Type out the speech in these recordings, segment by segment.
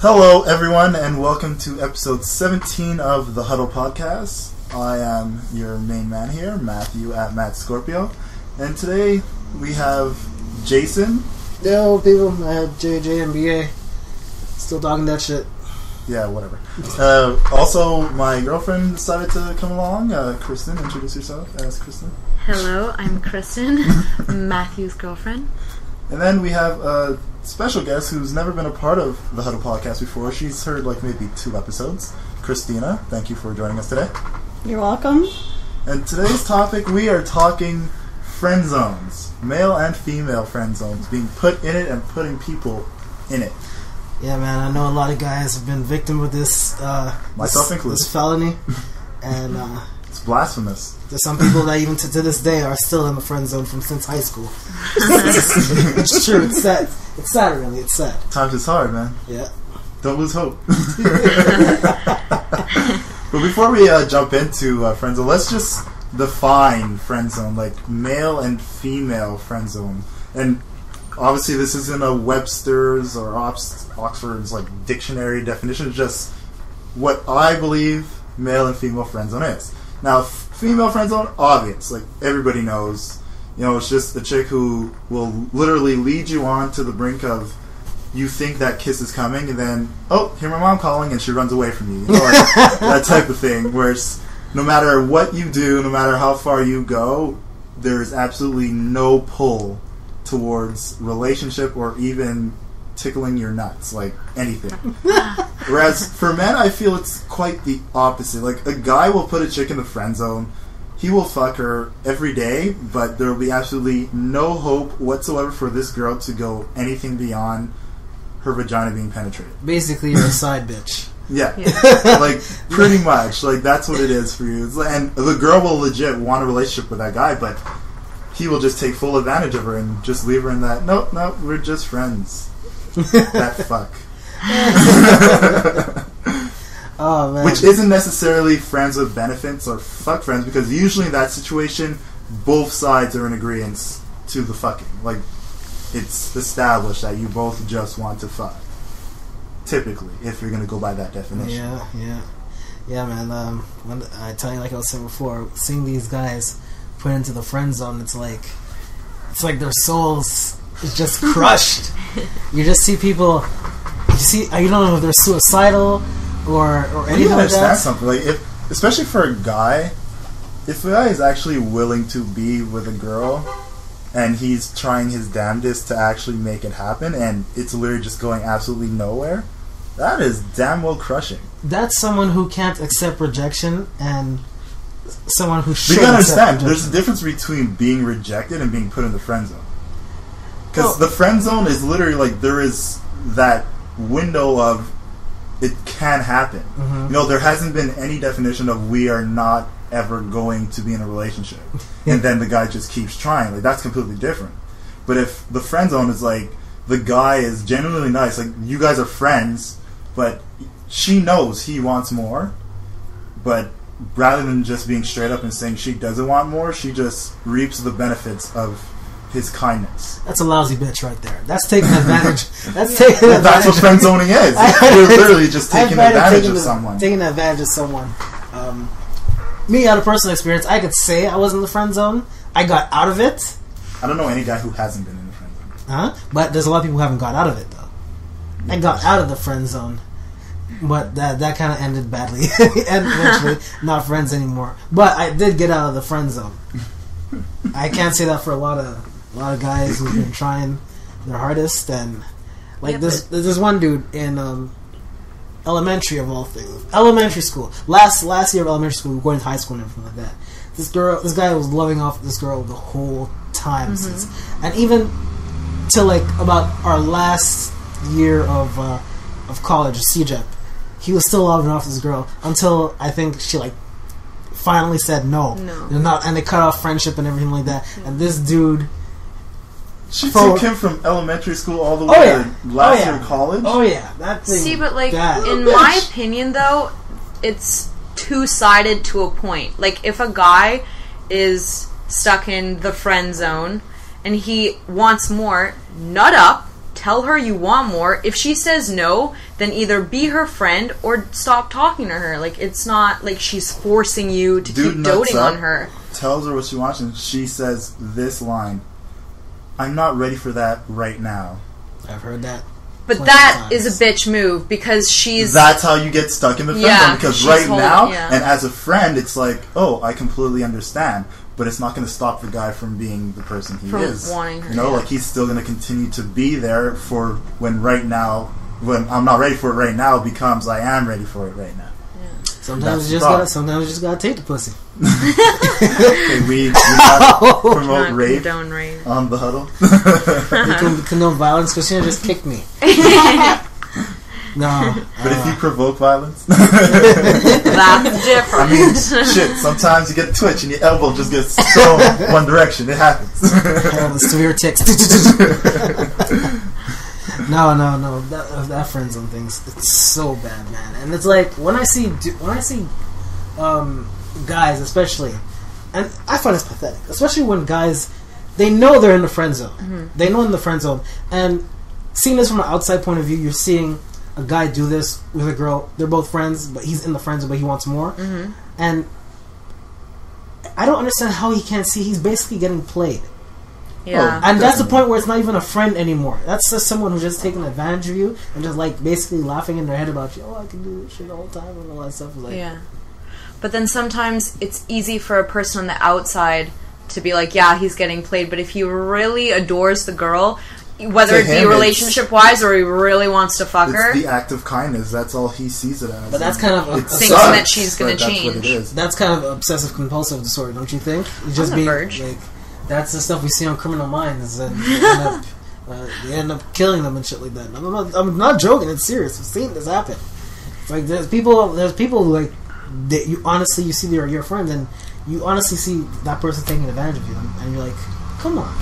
Hello, everyone, and welcome to episode 17 of the Huddle Podcast. I am your main man here, Matthew at Matt Scorpio, and today we have Jason. Yo, people, I had JJNBA. Still talking that shit. Yeah, whatever. Uh, also, my girlfriend decided to come along. Uh, Kristen, introduce yourself as Kristen. Hello, I'm Kristen, Matthew's girlfriend. And then we have a special guest who's never been a part of the Huddle Podcast before. She's heard like maybe two episodes. Christina, thank you for joining us today. You're welcome. And today's topic, we are talking friend zones, male and female friend zones, being put in it and putting people in it. Yeah, man, I know a lot of guys have been victim of this. Uh, Myself this, included. This felony, and uh, It's blasphemous. there's some people that even to, to this day are still in the friend zone from since high school. it's true. It's sad. It's sad, really. It's sad. Times is hard, man. Yeah. Don't lose hope. but before we uh, jump into uh, friend zone, let's just define friend zone, like male and female friend zone. And obviously, this isn't a Webster's or Ox- Oxford's like dictionary definition. It's just what I believe male and female friend zone is. Now, f- female friend zone, obvious, like everybody knows. You know, it's just a chick who will literally lead you on to the brink of you think that kiss is coming, and then oh, hear my mom calling, and she runs away from you. you know, like, that type of thing. Where it's no matter what you do, no matter how far you go, there's absolutely no pull towards relationship or even tickling your nuts, like anything. Whereas for men, I feel it's quite the opposite. Like a guy will put a chick in the friend zone. He will fuck her every day, but there will be absolutely no hope whatsoever for this girl to go anything beyond her vagina being penetrated. Basically, you're a side bitch. Yeah, Yeah. like pretty much. Like that's what it is for you. And the girl will legit want a relationship with that guy, but he will just take full advantage of her and just leave her in that. Nope, nope, we're just friends. that fuck. Oh man. Which isn't necessarily friends with benefits or fuck friends because usually in that situation, both sides are in agreement to the fucking. Like, it's established that you both just want to fuck. Typically, if you're gonna go by that definition. Yeah, yeah, yeah, man. Um, when I tell you, like I was saying before, seeing these guys put into the friend zone, it's like it's like their souls is just crushed. you just see people. You see, you don't know if they're suicidal or or You anything like that. something like if, especially for a guy, if a guy is actually willing to be with a girl, and he's trying his damnedest to actually make it happen, and it's literally just going absolutely nowhere, that is damn well crushing. That's someone who can't accept rejection and someone who should you gotta understand, there's a difference between being rejected and being put in the friend zone. Because the friend zone is literally like there is that window of it can happen. Mhm. You know, there hasn't been any definition of we are not ever going to be in a relationship, and then the guy just keeps trying. Like that's completely different. But if the friend zone is like the guy is genuinely nice, like you guys are friends, but she knows he wants more, but rather than just being straight up and saying she doesn't want more, she just reaps the benefits of his kindness. That's a lousy bitch right there. That's taking advantage. That's taking advantage. That's what friend zoning is. You're literally just taking advantage taking of someone. Taking advantage of someone. Um, me, out of personal experience, I could say I was in the friend zone. I got out of it, I don't know any guy who hasn't been in the friend zone. huh? But there's a lot of people who haven't got out of it though. I got out of the friend zone, but that that kind of ended badly, and eventually not friends anymore. But I did get out of the friend zone. I can't say that for a lot of a lot of guys who've been trying their hardest, and like Yeah, this. There's one dude in um, elementary of all things, elementary school. Last last year of elementary school, we were going to high school and everything like that. This girl, this guy was loving off this girl the whole time since, and even till like about our last year of uh, of college, CEGEP, he was still loving off this girl until I think she like finally said no, No. They're not, and they cut off friendship and everything like that. And this dude, She For- took him from elementary school all the oh, way Oh, yeah. to last Oh, yeah. year of college. oh yeah, that thing. See, but like that. in Bitch. my opinion, though, it's two sided to a point. Like if a guy is stuck in the friend zone and he wants more, nut up, tell her you want more. If she says no, then either be her friend or stop talking to her. Like it's not like she's forcing you to Dude keep doting up. on her. tells her what she wants, and she says this line: "I'm not ready for that right now." I've heard that. But Plenty that of is a bitch move because she's That's how you get stuck in the friend Yeah, zone. Because right holding- now, yeah. and as a friend, it's like, oh, I completely understand, but it's not going to stop the guy from being the person he From is. wanting her, You know, yeah. like he's still going to continue to be there for when right now, when I'm not ready for it right now, becomes I am ready for it right now. Sometimes you just gotta. Sometimes you just gotta take the pussy. Okay, we, we not promote not rape condone rape. on the huddle. You can condone violence. Christina just kicked me. no, But if you provoke violence, That's different. I mean, shit. Sometimes you get a twitch and your elbow just gets thrown one direction. It happens. uh, the severe ticks. No, no, no. That uh, that friend zone things. It's so bad, man. And it's like when I see when I see um, guys, especially, and I find this pathetic, especially when guys they know they're in the friend zone. They know in the friend zone, and seeing this from an outside point of view, you're seeing a guy do this with a girl. They're both friends, but he's in the friend zone, but he wants more. And I don't understand how he can't see he's basically getting played. Yeah. Oh, and that's the point where it's not even a friend anymore. That's just someone who's just taking advantage of you and just like basically laughing in their head about you. Oh, I can do this shit all the time and all that stuff. Like, Yeah. But then sometimes it's easy for a person on the outside to be like, yeah, he's getting played. But if he really adores the girl, whether it be relationship wise or he really wants to fuck her, It's the act of kindness. That's all he sees it as. But that's kind of a- It Thinking sucks, that she's gonna but that's what change. it is. that's kind of obsessive compulsive disorder, don't you think? You just the being verge. like that's the stuff we see on Criminal Minds, and they end up, uh, they end up killing them and shit like that. I'm not, I'm not joking. It's serious. I've seen this happen. It's like there's people, there's people who, like that you honestly you see they're your friend, and you honestly see that person taking advantage of you, and you're like, come on,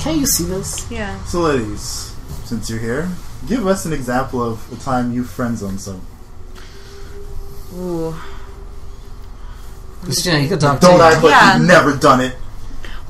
can't you see this? yeah. So, ladies, since you're here, give us an example of a time you friend zoned someone. Ooh. Christina, you could talk. Don't to act like Yeah. you've never done it.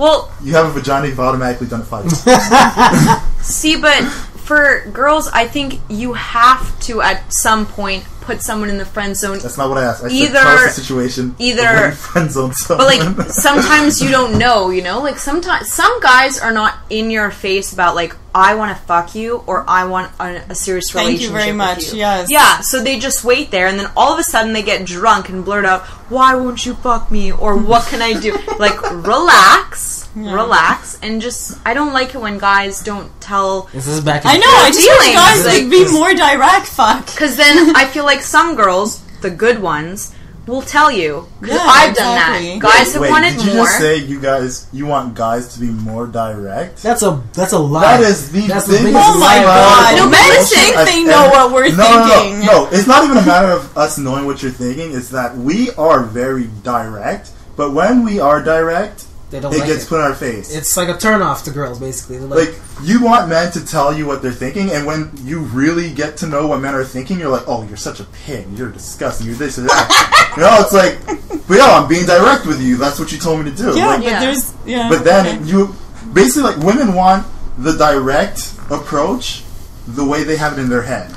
Well, You have a vagina, you've automatically done it five times. see, but for girls, I think you have to at some point put someone in the friend zone. That's not what I asked. I Either- said, tell us the situation. either- when you friend zoned But like sometimes you don't know, you know. Like sometimes some guys are not in your face about like I want to fuck you or I want a, a serious relationship. Thank you very with much, you. yes. Yeah. So they just wait there, and then all of a sudden they get drunk and blurt out, "Why won't you fuck me?" or "What can I do?" like relax, relax, and just I don't like it when guys don't tell. This is back. I know. I just wish feelings. guys Like, would be more direct. Fuck. Because then I feel like some girls, the good ones, will tell you. 'Cause Yeah, I've exactly. done that. Guys have Wait, wanted did you more. just say you guys you want guys to be more direct? That's a that's a lie. That is the That's the biggest biggest Oh my god. No, No, but men think I've they know ever- what we're no, no, thinking. No, no, it's not even a matter of us knowing what you're thinking. It's that we are very direct, but when we are direct, They don't it like gets it. put in our face. It's like a turn off to girls, basically. Like, like you want men to tell you what they're thinking, and when you really get to know what men are thinking, you're like, "Oh, you're such a pig. You're disgusting. You're this or that." you know, it's like, but yo, I'm being direct with you. That's what you told me to do. Yeah, Like, but Yeah. there's yeah. But then okay. you basically like women want the direct approach the way they have it in their head.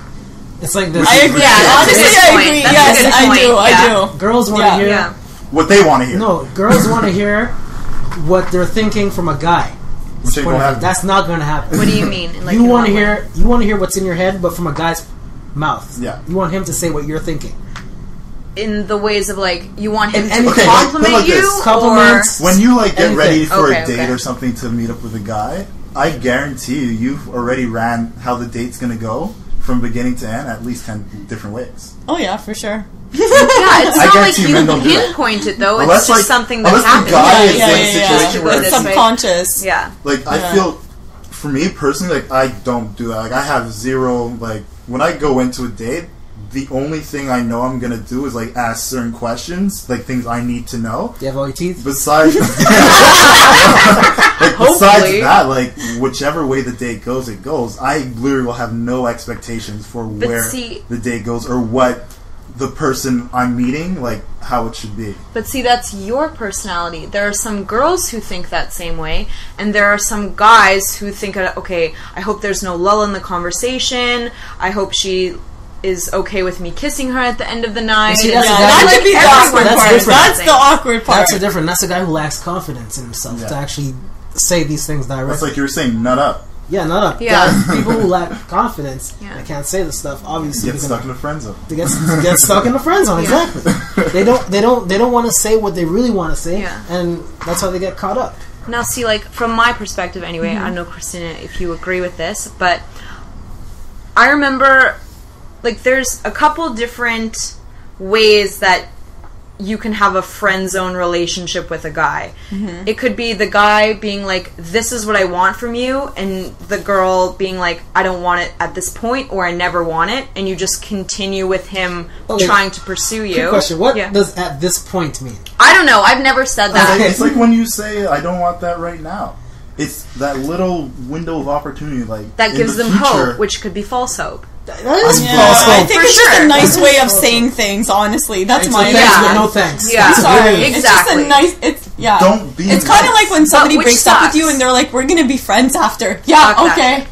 it's like this. I agree. Yeah, Honestly, I agree. Yes, I do. Yeah. I do. Girls want to Yeah. hear. yeah. What they want to hear. No, girls want to hear what they're thinking from a guy. Which ain't Point gonna of view. happen. That's not going to happen. What do you mean? Like, you want to what way? hear you want to hear what's in your head, but from a guy's mouth. Yeah. You want him to say what you're thinking. in the ways of like you want him And- to Okay, compliment like you this. Compliments. when you like get Anything. ready for Okay, a date okay. or something to meet up with a guy, I guarantee you, you've already ran how the date's gonna go from beginning to end at least ten different ways. Oh yeah, for sure. Or yeah, it's I not like guarantee you men don't do that. pinpoint it though. Unless, it's just like- something that unless the happens. guy Yeah, is yeah, in a yeah, yeah. situation where It's it's- subconscious. yeah. Like I Yeah. feel, for me personally, like I don't do that. Like I have zero. Like when I go into a date, the only thing I know I'm gonna do is like ask certain questions, like things I need to know. Do you have all your teeth? Besides, like besides that, like whichever way the date goes, it goes. I literally will have no expectations for where see- the date goes or what the person I'm meeting, like how it should be. But see, that's your personality. There are some girls who think that same way, and there are some guys who think, uh, okay, I hope there's no lull in the conversation. I hope she is okay with me kissing her at the end of the night. see, that's Yeah, a that guy- could be the awkward that's part. different. That's the awkward part. That's a different. That's a guy who lacks confidence in himself Yeah. to actually say these things directly. That's like you were saying, nut up. Yeah, not up. Yeah. Guys, people who lack confidence Yeah. and can't say the stuff. Obviously, Get they're stuck gonna- in a friend zone. they get, get stuck in the friend zone. Yeah. Exactly. they don't. They don't. They don't want to say what they really want to say, Yeah. and that's how they get caught up. Now, see, like from my perspective, anyway, Mm-hmm. I don't know, Christina, if you agree with this, but I remember, like, there's a couple different ways that you can have a friend zone relationship with a guy. Mm-hmm. It could be the guy being like, "This is what I want from you," and the girl being like, "I don't want it at this point," or "I never want it," and you just continue with him Okay. trying to pursue you. Quick question: What Yeah. does "at this point" mean? I don't know. I've never said that. Okay. It's like when you say, "I don't want that right now." It's that little window of opportunity, like That gives the them future, hope, which could be false hope. That is Yeah, false I think For it's just a nice way of saying things. Honestly, that's It's my a thanks, Yeah. but no thanks. Yeah. That's Sorry, very- it's just a nice. It's yeah. Don't be It's kind of like when somebody which breaks up with you and they're like, "We're gonna be friends after." Yeah, Okay. okay.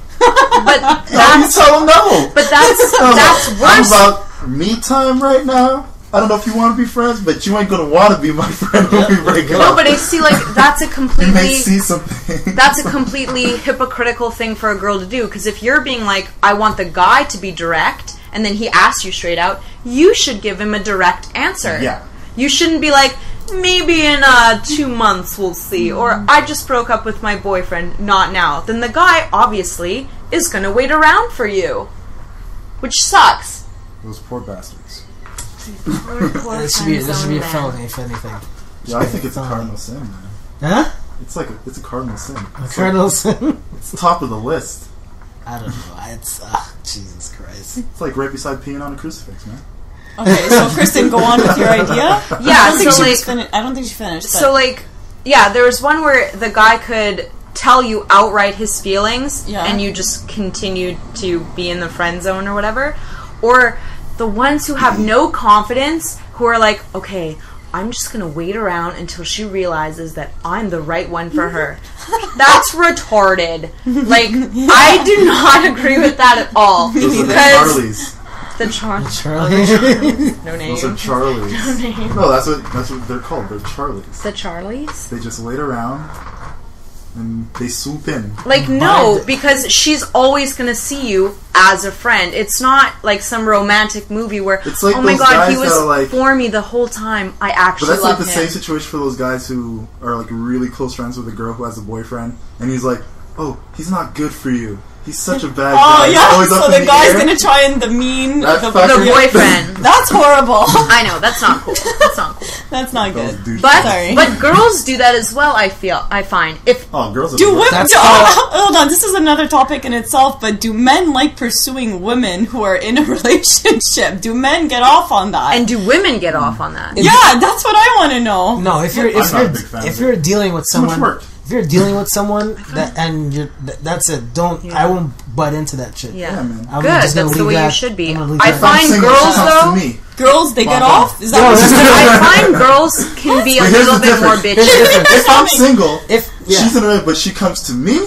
But No, you that's tell them no. but that's that's worse. I'm about me time right now. I don't know if you want to be friends, but you ain't gonna want to be my friend when we break up. No, but I see like that's a you may completely see something. that's a completely hypocritical thing for a girl to do because if you're being like I want the guy to be direct and then he asks you straight out, you should give him a direct answer. Yeah. You shouldn't be like maybe in uh 2 months we'll see or I just broke up with my boyfriend, not now. Then the guy obviously is going to wait around for you. Which sucks. Those poor bastards. It should be. This should be a felony, if anything. Yeah, I think it's a cardinal sin, man. Huh? It's like a, it's a cardinal sin. It's, Cardinals. like, it's top of the list. I don't know. It's uh, Jesus Christ. It's like right beside peeing on a crucifix, man. Okay, so Kristen, go on with your idea. Yeah, I don't think so she like was fini- I don't think she finished. But So like, yeah, there was one where the guy could tell you outright his feelings, Yeah. and you just continued to be in the friend zone or whatever, or the ones who have no confidence, who are like, okay. I'm just gonna wait around until she realizes that I'm the right one for her. That's retarded. Like, I do not agree with that at all. Those are the Because Charlies. the Char- oh, Charlie. no name. Those are Charlies. no, that's what that's what they're called. They're Charlies. the Charlies. They just wait around and they swoop in. Like no, because she's always gonna see you as a friend. It's not like some romantic movie where It's like oh my god, he was like- for me the whole time. I actually. But that's like the him. same situation for those guys who are like really close friends with a girl who has a boyfriend, and he's like, "Oh, he's not good for you. He's such a bad oh, guy. oh yeah, always up so in the guy's air." gonna try and the mean. That The, the boyfriend. that's horrible. I know that's not cool. That's not cool. that's not Those good. But Sorry. but girls do that as well. I feel I find if oh, girls Do women? That's Do, all- hold on, this is another topic in itself. But do men like pursuing women who are in a relationship? Do men get off on that? and do women get off on that? yeah, that's what I want to know. No, if you're I'm if you're if you're dealing with Too much someone work. if you're dealing with someone that and you're th- that's it. Don't Yeah. I won't butt into that shit. Yeah. Yeah, man. I'm Good. just That's the way that- you should be. I'm gonna I that- If I'm find girls though. Girls, they get off. off. Is that No, what that's you're saying? I find girls can be a little bit more difference. Here's bitchy. If I'm single, If yeah. she's in a but she comes to me.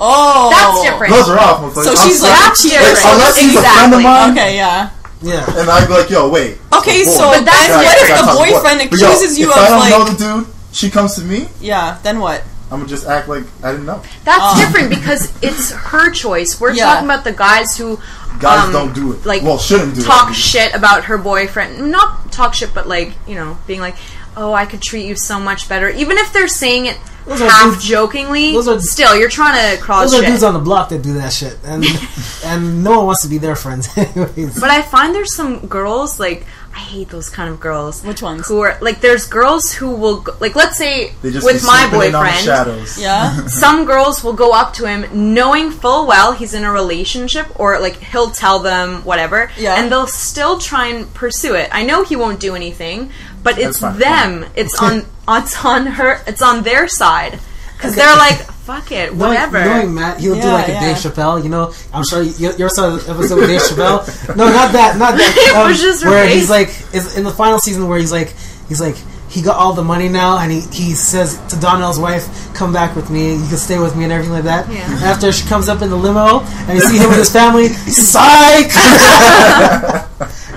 Oh, That's different. Those are off. I'm So I'm she's like, That's she- different. unless he's a friend of mine, Okay, yeah. yeah. and I'd be like, "Yo, wait." Okay, so But that's what what if the boyfriend works. But yo, accuses you if of I don't like, know the dude, she comes to me. yeah? Then what? I'm gonna just act like I didn't know. That's Oh. different because it's her choice. We're Yeah. talking about the guys who Guys um, don't do it. Like well, shouldn't do talk it. shit about her boyfriend. Not talk shit, but like you know, being like, "Oh, I could treat you so much better," even if they're saying it Those half dudes- jokingly. those are- still, you're trying to cause Those are shit. dudes on the block that do that shit, and and no one wants to be their friends anyways. But I find there's some girls like I hate those kind of girls. Which ones? Who are like there's girls who will go, like let's say with my slipping in on the boyfriend. shadows. Yeah. some girls will go up to him knowing full well he's in a relationship or like he'll tell them whatever Yeah. and they'll still try and pursue it i know he won't do anything but it's fine. them it's on it's on her it's on their side because they're like, fuck it, Knowing, whatever. knowing Matt, he'll do like a yeah. Dave Chappelle. You know, I'm sure you, you ever saw the episode with Dave Chappelle. No, not that, not that. Um, where he's like, is in the final season where he's like, he's like, he got all the money now, and he, he says to Donnell's wife, "Come back with me. You can stay with me and everything like that." Yeah. After she comes up in the limo, and you see him with his family, psych.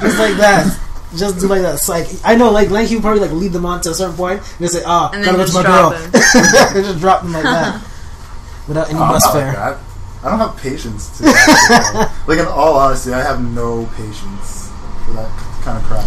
Just like that. Just do like that. Psych. I know, like, like he would probably like lead them on to a certain point, and they say, "Ah, And gotta then go to just my drop girl." him. just drop them like that, without any Oh, I'm bus not like fare. that. I don't have patience to that. like in all honesty, I have no patience for that kind of crowd.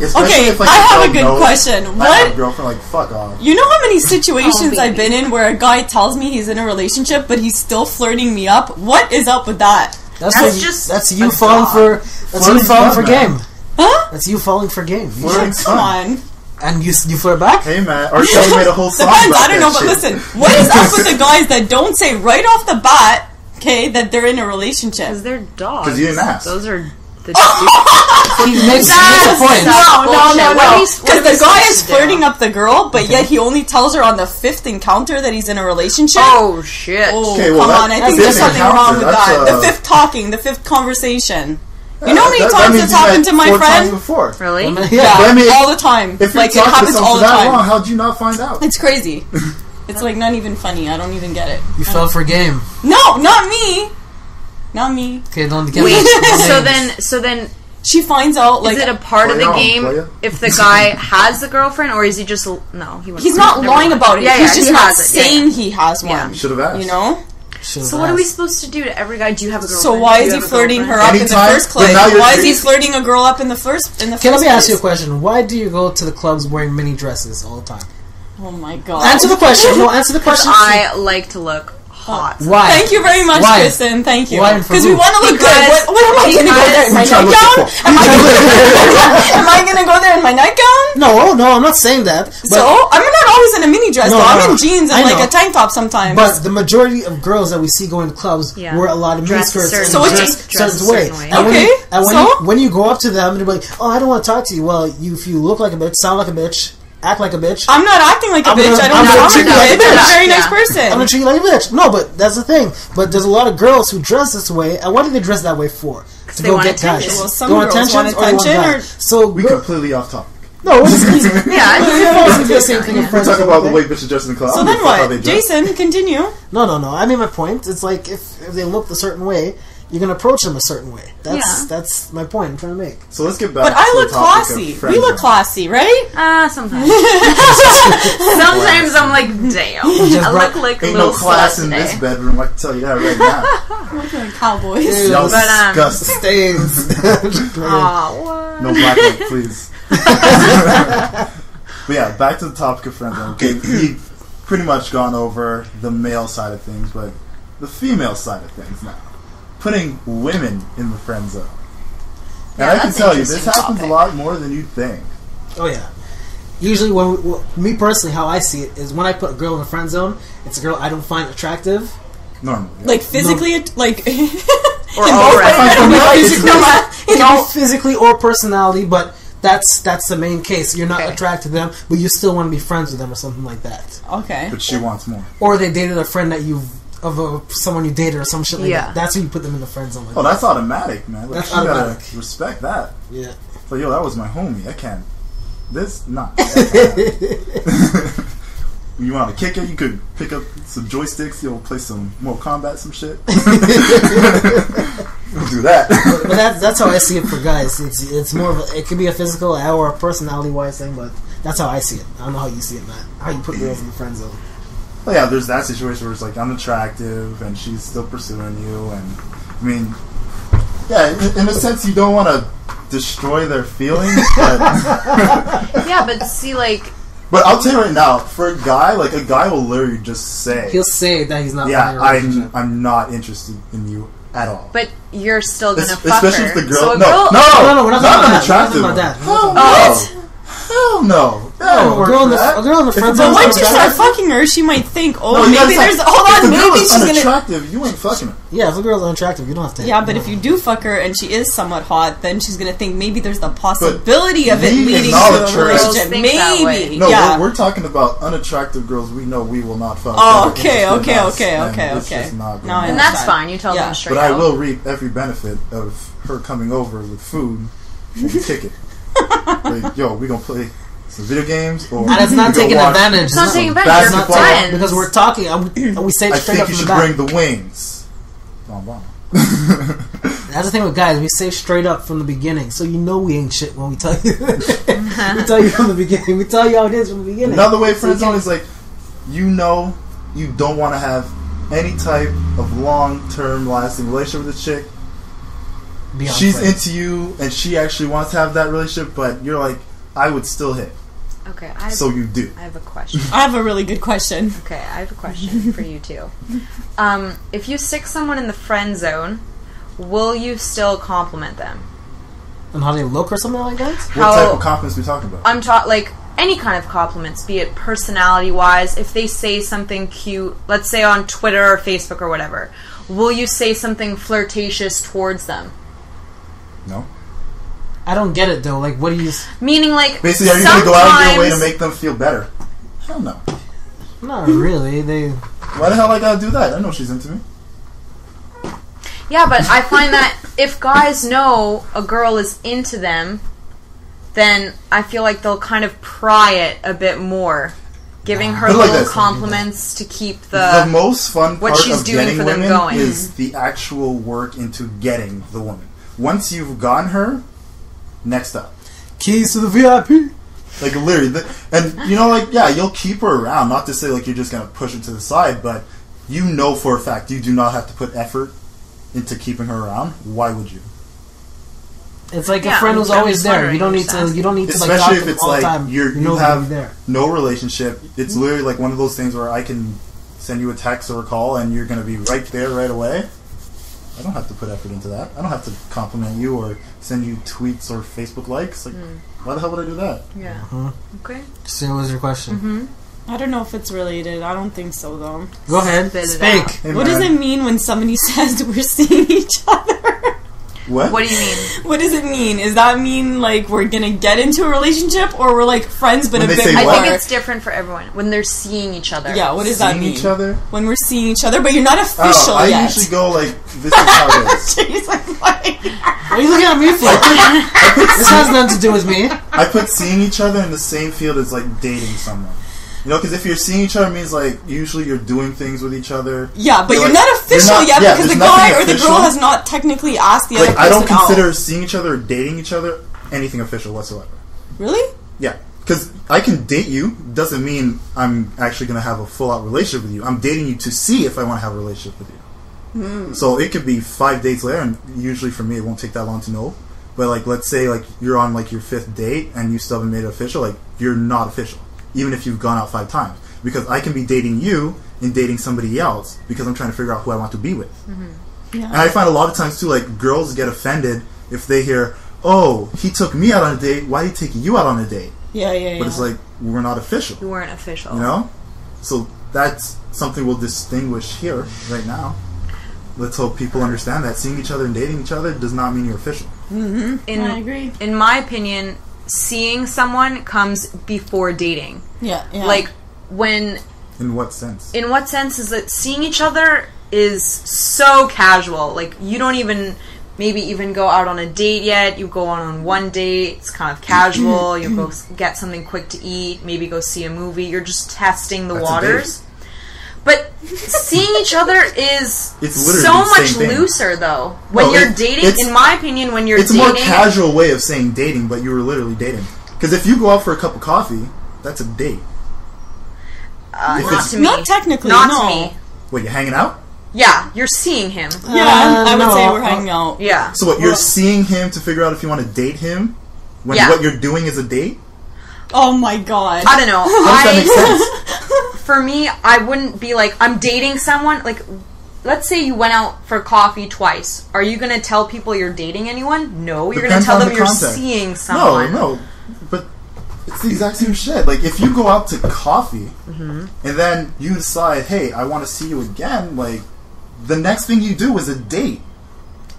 Especially Okay, if, like, I have a good knows question. I have a What? girlfriend, like fuck off. You know how many situations Oh, I've been in where a guy tells me he's in a relationship, but he's still flirting me up? What is up with that? That's, That's what you, just that's you a falling dog. for that's you Flirting's falling for man. game. Huh? That's you falling for game. You Flirting's should- Come fun. on. and you you flirt back. Hey man, R. Kelly made a whole song Depends. about I don't know, that but shit. listen, what is up with the guys that don't say right off the bat, okay, that they're in a relationship? Because they're dogs. 'Cause you didn't ask. Those are the He makes, he makes a point. No, no, no, no. Because the guy is to do? flirting up the girl, but yet he only tells her on the fifth encounter that he's in a relationship. Oh shit. Oh, Okay, well, come that- on. I think there's different something wrong encounter. with That's, that. uh, the fifth talking, the fifth conversation. You know how many That- that times means it's happened to my four times friend? before. Really? Yeah. Yeah, I mean, all the time. If like, it talked to happens all the time. long, how'd you not find out? It's crazy. It's like not even funny. I don't even get it. You fell for game. No, not me. Not me. Okay, don't get Wait. me. so then, so then, She finds out like is it a part of the on, game play if the guy has a girlfriend, or is he just no? He wouldn't he's not lying about it. Yeah, he's yeah, just he not has. Yeah, saying yeah. he has one. Yeah. Should have asked. You know. Should've So what are we supposed to do to every guy? Do you have a girlfriend? So why is he flirting her girlfriend? up in the first place? Why is he flirting a girl up in the first in the Okay, first let me ask you a question. Why do you go to the clubs wearing mini dresses all the time? Oh my god. Answer the question. No, answer the question. I like to look hot. Why? Thank you very much, Why? Kristen. Thank you. Why Because we want to look good. Because- What, what am I going to go there in my because- Try to look nightgown? the. Am I gonna- am I going to go there in my nightgown? No, oh, no, I'm not saying that. But, So I'm not always in a mini dress. No, though. I'm no, in jeans and like a tank top sometimes. but the majority of girls that we see going to clubs Yeah. wear a lot of mini Dress a skirts and So what dress you- dress certain way. way. And when Okay, you, and when, so? you, when you go up to them, and they're like, "Oh, I don't want to talk to you." Well, you if you look like a bitch, sound like a bitch, act like a bitch. I'm not acting like a I'm bitch. gonna- I don't I'm treat like you a like a bitch. I'm a very nice Yeah. person. I'm gonna treat you like a bitch. No, but that's the thing. But there's a lot of girls who dress this way, and what do they dress that way for? To they go want get attention. guys. Well, some They want girls want attention or they want attention. So We girl- completely off topic. no, it's, it's, Yeah, the same thing. We're talking and about the way bitches dress in the club. So then give a fuck how what? Jason, continue. No, no, no. I mean, my point. It's like if, if they look a certain way, you're gonna approach them a certain way. That's Yeah. that's my point. I'm trying to make. So let's get back. But I to look the topic of classy. We look classy, right? Ah, sometimes. sometimes I'm like, damn, I look like a Ain't little no class slut in today. this bedroom. I can tell you that right now. Looking like cowboys. Ew. Y'all But, um, disgusting. Stains. Aw. No black light, please. but yeah, back to the topic of friend zone. Okay, we've pretty much gone over the male side of things, but the female side of things now. Putting women in the friend zone. And Yeah, I can tell you, this interesting happens a lot more than you think. oh yeah. Usually, when we, well, me personally, how I see it is when I put a girl in the friend zone, it's a girl I don't find attractive. Normally. yeah. Like physically, like Or in both already. ways, No, like, physically, no it can physically or personality, but that's that's the main case. You're not Okay. attracted to them, but you still want to be friends with them or something like that. Okay. but she wants more. Or they dated a friend that you of a, someone you dated or some shit like Yeah. that. That's when you put them in the friend zone. Like Oh, that. that's automatic, man. Like, That's you automatic. gotta respect that. Yeah. But yo, that was my homie. I can't. This not. you want to kick it? You could pick up some joysticks. You'll play some Mortal Kombat, some shit. we'll do that. But that's that's how I see it for guys. It's it's more of a, it could be a physical or a personality wise thing, but that's how I see it. I don't know how you see it, man. How you put girls in the friend zone. Well, yeah, there's that situation where it's like unattractive and she's still pursuing you, and I mean, yeah, in, in a sense, you don't want to destroy their feelings, but Yeah, but see, like, but I'll tell you right now, for a guy, like a guy will literally just say, He'll say that he's not. "Yeah, finding a relationship. I'm I'm not interested in you at all." but you're still gonna Es- fuck especially her. if the girl, So a no, girl, no, No, no, we're not talking about that. We're not attractive talking about one. that. Hell no, hell no. That No, oh, a girl in the- that. a girl in the If friend zone But once you start fucking her, she might think, oh, No, you maybe gotta there's. say, Hold if on, the maybe is she's gonna. unattractive, you ain't fucking her. Yeah, if a girl's unattractive, you don't have to. Yeah, but if you do fuck her and she is somewhat hot, then she's gonna think maybe there's the possibility of it we leading to acknowledge a her relationship. Girls think that way. Maybe. No, yeah. we're, we're talking about unattractive girls we know we will not fuck. Oh, that okay, interested okay, us, okay, and okay, it's okay. just not gonna I. And that's fine. You tell Yeah. them straight But I out. will reap every benefit of her coming over with food and ticket. like, yo, we gonna play some video games, or and it's not taking advantage. It's not taking advantage. it's not Basketball. taking- because we're talking, and we, and we say it I straight think up you from should the bring the wings. Bon, bon. That's the thing with guys. We say straight up from the beginning, so you know we ain't shit when we tell you. we tell you from the beginning. We tell you how it is from the beginning. Another way So friend you zone is like, you know, you don't want to have any type of long-term lasting relationship with a chick. be on She's friends. into you, and she actually wants to have that relationship, but you're like, I would still hit. Okay, I have, So you do. I have a question. I have a really good question. Okay, I have a question for you too. Um, if you stick someone in the friend zone, will you still compliment them? and how they look or something like that. What How- type of confidence we talking about? I'm taught like any kind of compliments, be it personality wise. If they say something cute, let's say on Twitter or Facebook or whatever, will you say something flirtatious towards them? no. I don't get it though. Like, what do you? Meaning, like Basically, are you going to go out of your way to make them feel better? Hell no. Not know. Not really. They. Why the hell I gotta do that? I know she's into me. Yeah, but I find that if guys know a girl is into them, then I feel like they'll kind of pry it a bit more, giving her Put like little compliments to keep the the. most fun what part she's of doing getting for them women going. is the actual work into getting the woman. Once you've gotten her, next up. Keys to the VIP. Like literally, the, and you know, like yeah, you'll keep her around. Not to say like you're just gonna push her to the side, but you know for a fact you do not have to put effort into keeping her around. Why would you? It's like Yeah, a friend who's always there. You don't need to. You don't need to like Especially talk if it's all like time. you're, you you know they're gonna have there. no relationship. It's mm-hmm. literally like one of those things where I can send you a text or a call and you're gonna be right there right away. I don't have to put effort into that. I don't have to compliment you or send you tweets or Facebook likes. Like, why the hell would I do that? Yeah. Uh-huh. Okay. So, what was your question? I don't know if it's related. I don't think so, though. Go ahead. Spit it Speak. out. Hey, What does it mean when somebody says we're seeing each other? What? What do you mean? What does it mean? Is that mean like we're gonna get into a relationship, or we're like friends but When a they bit say more? I think it's different for everyone when they're seeing each other. yeah. What does that mean? each other? When we're seeing each other, but you're not Oh, official I yet. usually go like, this is how it is. She's like, what? What are you looking at me for? this has nothing to do with me. I put seeing each other in the same field as like dating someone. You know, because if you're seeing each other, means like usually you're doing things with each other. Yeah, but You're you're like- not official you're not- yet yeah, because the guy or the girl has not technically asked the Like other I don't consider out. seeing each other or dating each other anything official whatsoever. Really? Yeah, because I can date you doesn't mean I'm actually going to have a full out relationship with you. I'm dating you to see if I want to have a relationship with you. Hmm. So it could be five dates later, and usually for me it won't take that long to know. But like, let's say like you're on like your fifth date and you still haven't made it official. Like you're not official, even if you've gone out five times. Because I can be dating you and dating somebody else because I'm trying to figure out who I want to be with. Mm-hmm. Yeah. And I find a lot of times too, like girls get offended if they hear, "Oh, he took me out on a date. Why did he take you out on a date?" Yeah, yeah, yeah. But it's like we're not official, You weren't official. you know. So that's something we'll distinguish here right now. Let's hope people understand that seeing each other and dating each other does not mean you're official. Mm-hmm. In, I agree. in my opinion, seeing someone comes before dating. Yeah, yeah. Like when In what sense? in what sense is that seeing each other is so casual. Like you don't even maybe even go out on a date yet. You go on on one date. It's kind of casual. You go get something quick to eat. Maybe go see a movie. You're just testing the That's a waters but seeing each other is It's so much looser though when No, you're it- dating in my opinion when you're It's a more casual way of saying dating, but you were literally dating. Because if you go out for a cup of coffee, that's a date. uh, not to me Not technically, not no. to me What, you're hanging out? yeah you're seeing him Yeah, Uh, I would no, say we're uh, hanging out. yeah So what, you're Well- seeing him to figure out if you want to date him? When Yeah. what you're doing is a date? Oh my god. I don't know How does that make sense? for me, I wouldn't be like, I'm dating someone. Like, let's say you went out for coffee twice. Are you going to tell people you're dating anyone? No, you're going to tell them the you're context. seeing someone. No, no. But It's the exact same shit. Like if you go out to coffee Mm-hmm. and then you decide, hey, I want to see you again. Like the next thing you do is a date.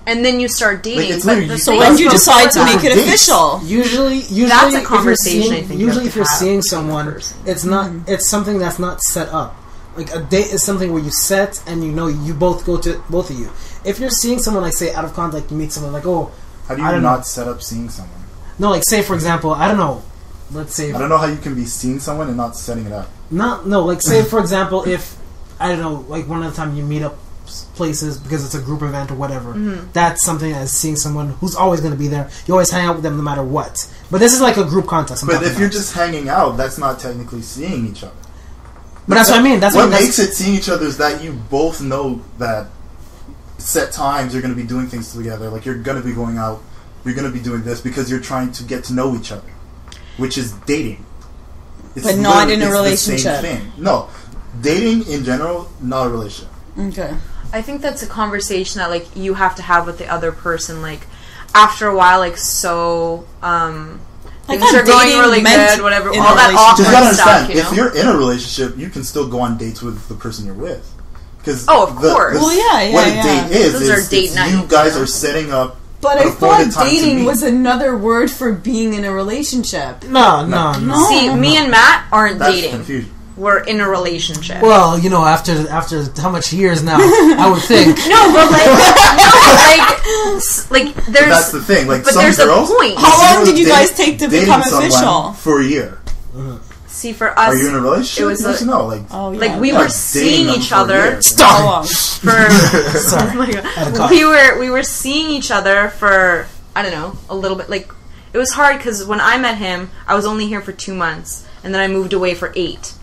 And then you start dating. it's but the So thing when is do you decide to make it Dates. official? Usually, usually That's a if you're conversation seeing- I think you usually, have if you're seeing someone, it's not. Mm-hmm. It's something that's not set up. Like a date is something where you set and you know you both go to both of you. If you're seeing someone like say out of contact, you meet someone like oh How do I you don't not know. set up seeing someone? no like say for example I don't know let's say I don't know how you can be seeing someone and not setting it up. Not no, like say for example, if I don't know, like one of the time you meet up s- places because it's a group event or whatever. Mm-hmm. That's something as seeing someone who's always going to be there. You always hang out with them no matter what. But this is like a group contest. I'm But talking if you're just hanging out, that's not technically seeing each other. but that's what I mean. That's what what, makes that's, it seeing each other is that you both know that set times you're going to be doing things together. Like you're going to be going out, you're going to be doing this because you're trying to get to know each other, which is dating. It's But not in a it's the same relationship. thing. No, dating in general, not a relationship. Okay. I think that's a conversation that like you have to have with the other person. Like after a while, like so um, I things thought are going really meant good. Whatever, all that relationship. Just gotta stuff. understand, You know? if you're in a relationship, you can still go on dates with the person you're with. Because Oh, of course. Well, yeah, yeah, what a yeah. date is Those is are date it's nights, you guys you know? are setting up. But I thought appointed time to dating was another word for being in a relationship. no, no, no. No. See, me and Matt aren't That's dating. confusion. We're in a relationship. Well, you know, after after how much years now, I would think. no, but like, no, like, s- like But there's. that's the thing. Like but some there's a point. How long did you date- guys take to become official? For a year. Mm-hmm. See, for us, Are you in a relationship? it was a- no. Like Oh, yeah. like we yeah, were seeing each other year. Stop. for. Sorry. Oh my god. Had a cough. we were we were seeing each other for I don't know a little bit. Like it was hard because when I met him, I was only here for two months, and then I moved away for eight.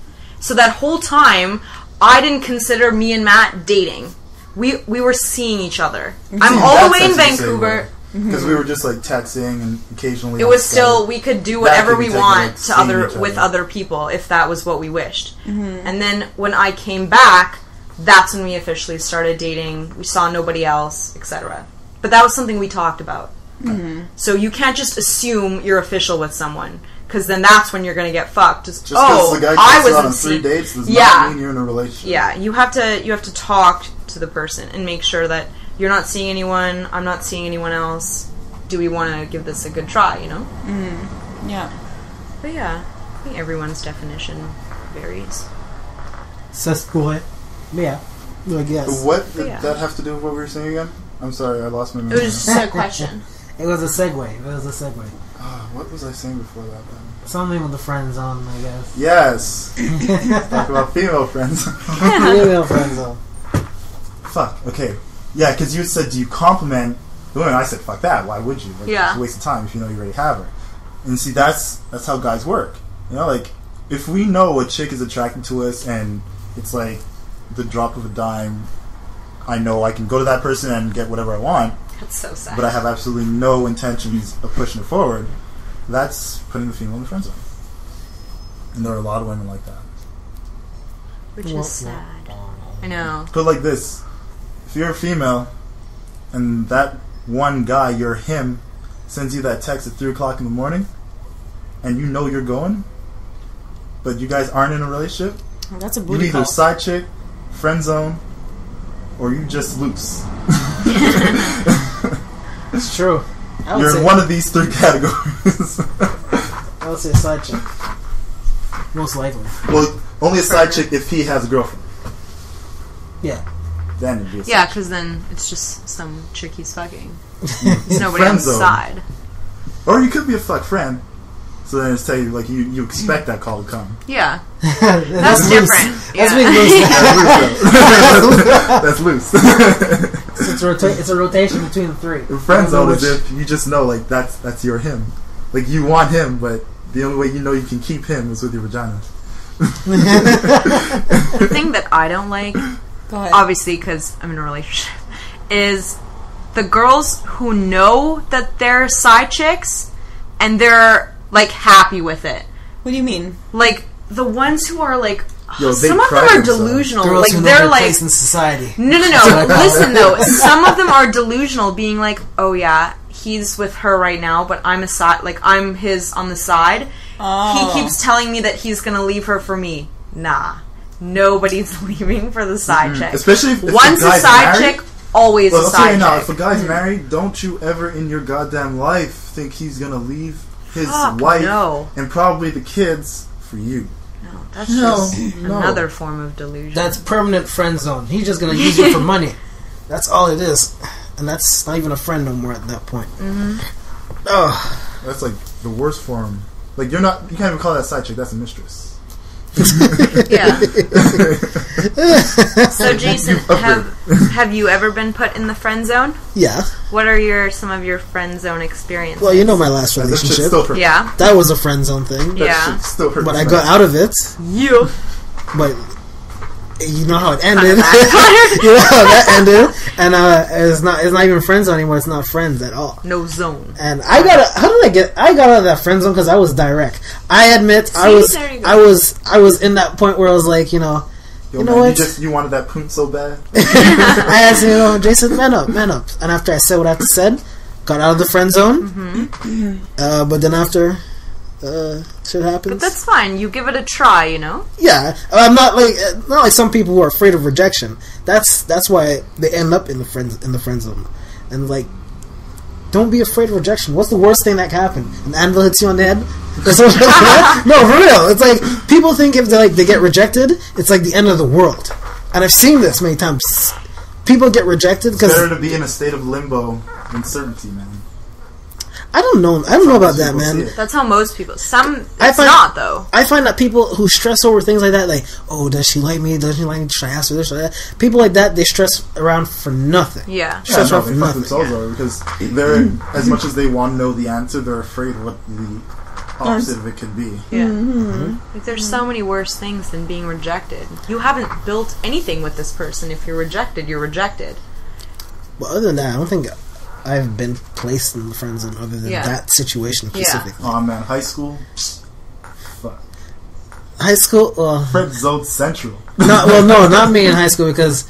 So that whole time, I didn't consider me and Matt dating. We we were seeing each other. I'm all the way in Vancouver. Mm-hmm. Because we were just like texting and occasionally. It was Skype. still we could do whatever could we taken, want like, to seeing other with other. other people if that was what we wished. Mm-hmm. And then when I came back, that's when we officially started dating. We saw nobody else, etc. But that was something we talked about. Mm-hmm. So you can't just assume you're official with someone because then that's when you're going to get fucked. Just, Just because oh, the guy I was out on three dates does Yeah. not mean you're in a relationship. yeah, you have to you have to talk to the person and make sure that you're not seeing anyone. I'm not seeing anyone else. Do we want to give this a good try? You know. Mm-hmm. Yeah. But yeah, I think everyone's definition varies. C'est cool. Yeah, I guess What did Yeah. that have to do with what we were saying again? I'm sorry, I lost my It memory. was just a question. it was a segue. It was a segue. Ah, what was I saying before that? Then? Something with the friend zone, I guess. Yes. Talk about female friends. Female friend zone. fuck. Okay. Yeah, because you said, do you compliment the woman? I said, fuck that. Why would you? Like, Yeah. It's a waste of time if you know you already have her. And see, that's that's how guys work. You know, like if we know a chick is attracted to us and it's like the drop of a dime, I know I can go to that person and get whatever I want, That's so sad. but I have absolutely no intentions of pushing it forward. That's putting the female in the friend zone. And there are a lot of women like that. Which is sad. I know. Put it like this: if you're a female, and that one guy, you're him, sends you that text at three o'clock in the morning, and you know you're going, but you guys aren't in a relationship, Well, that's a you booty either call. side chick, friend zone, or you just loose. It's true. You're in one of these three categories. I would say side chick. Most likely. well, only a side chick if he has a girlfriend. Yeah. Then it'd be a side Yeah, because then it's just some chick he's fucking. There's nobody Friend on the zone. side. Or you could be a fuck friend. So then it's tell you like you, you expect that call to come. Yeah, That's that's loose. different. That's yeah. being loose. That's loose. That's loose. It's, a rota- it's a rotation between the three. Friend zone is if you just know like that's that's your him. Like you want him, but the only way you know you can keep him is with your vagina. the thing that I don't like, obviously because I'm in a relationship, is the girls who know that they're side chicks and they're like happy with it. what do you mean? Like the ones who are like, Yo, they some of them are delusional. Girls like they're like place in society. No, no, no. Listen though, some of them are delusional, being like, "Oh yeah, he's with her right now, but I'm a side, like I'm his on the side. Oh. He keeps telling me that he's gonna leave her for me. Nah, nobody's leaving for the side mm-hmm. chick. Especially if, if Once a side married. chick, always Well, a I'll tell you now, if a chick. guy's married, don't you ever in your goddamn life think he's gonna leave his Fuck, wife no. and probably the kids for you. No, that's No, just no. another form of delusion. That's permanent friend zone. He's just gonna use you for money. That's all it is, and that's not even a friend no more at that point. Mm-hmm. Oh, That's like the worst form. Like you're not, you can't even call that a side chick. That's a mistress. yeah. so Jason, have have you ever been put in the friend zone? yeah. What are your some of your friend zone experiences? Well, you know my last That shit relationship. still yeah, That was a friend zone thing, That yeah. still but I got out of it. You But you know how it ended. you know how that ended, and uh, it's not it's not even friend zone anymore. It's not friends at all. no zone. And I got how did I get? I got out of that friend zone because I was direct. I admit I was there you go. I was I was in that point where I was like, you know, Yo, you know man, what? You just you wanted that poon so bad. I asked you know, Jason, man up, man up. And after I said what I had to said, got out of the friend zone. Mm-hmm. Uh, but then after, uh, shit happens. But that's fine. You give it a try. You know. yeah, I'm not like uh, not like some people who are afraid of rejection. That's that's why they end up in the friends in the friend zone. And like, don't be afraid of rejection. What's the worst thing that can happen? An anvil hits you on the head. Or something like that? no, for real. It's like people think if they like they get rejected, it's like the end of the world. And I've seen this many times. People get rejected because Better to be in a state of limbo than certainty, man. I don't know. I don't know about that, man. That's how most people. Some. It's I find- not though. I find that people who stress over things like that, like, oh, does she like me? Does she like me? Should I ask her this or that? People like that, they stress around for nothing. Yeah. Yeah, Stress no, around for nothing. themselves over because they're as much as they want to know the answer, they're afraid of what the opposite of it could be. Yeah. Mm-hmm. Like, there's so many worse things than being rejected. You haven't built anything with this person. If you're rejected, you're rejected. But other than that, I don't think I've been placed in the friend zone other than Yeah. that situation Yeah. specifically. Oh man, high school, fuck, High school, uh, well, Fred Zone Central. not well, no, not me in high school because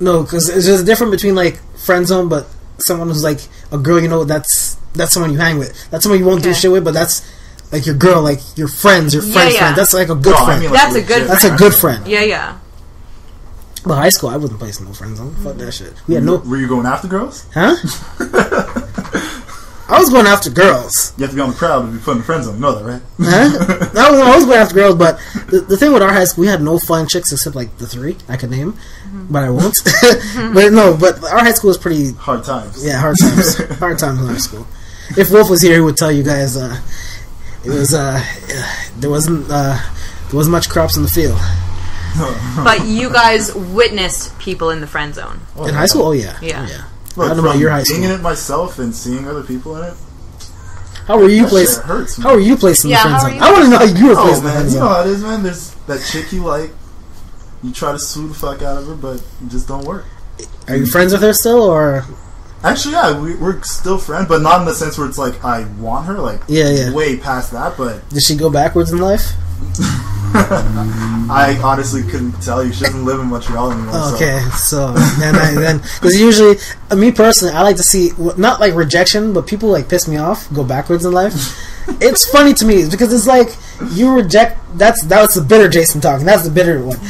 no, because it's just different between like friend zone, but someone who's like a girl, you know, that's that's someone you hang with. That's someone you won't do shit with, but that's like your girl, like your friends, your friends' yeah. friend. That's like a good No, I friend. mean, like, That's a good legit that's a good friend. Yeah, yeah. But high school, I wasn't placed in no friend zone. Fuck that shit. We had no, Were you going after girls? huh? I was going after girls. You have to be on the crowd to be put in the friend zone. You know that, right? Huh? I was, I was going after girls, but the, the thing with our high school, we had no fun chicks except like the three I could name, but I won't. but no, but our high school was pretty, Hard times. yeah, hard times. hard times in our school. If Wolf was here, he would tell you guys uh, it was uh, there wasn't uh, there wasn't much crops in the field But you guys witnessed people in the friend zone. Oh, in high school. Oh yeah, Yeah. Oh, yeah. Look, I don't know about your high Being school. in it myself and seeing other people in it. How were you placed? shit hurts. Man. How were you placed in Yeah, the friend zone? I want to know how you were oh, placed Oh in the man, friend you know how it is, man. There's that chick you like. You try to sue the fuck out of her, but it just don't work. Are you friends with her still, or Actually, yeah, we, we're still friends, but not in the sense where it's like I want her. Like, Yeah, yeah. way past that. But did she go backwards in life? I honestly couldn't tell you. She doesn't live in Montreal anymore. so- Okay, so then I then because usually uh, me personally I like to see not like rejection but people like piss me off go backwards in life. it's funny to me because it's like you reject that's that's the bitter Jason talking that's the bitter one.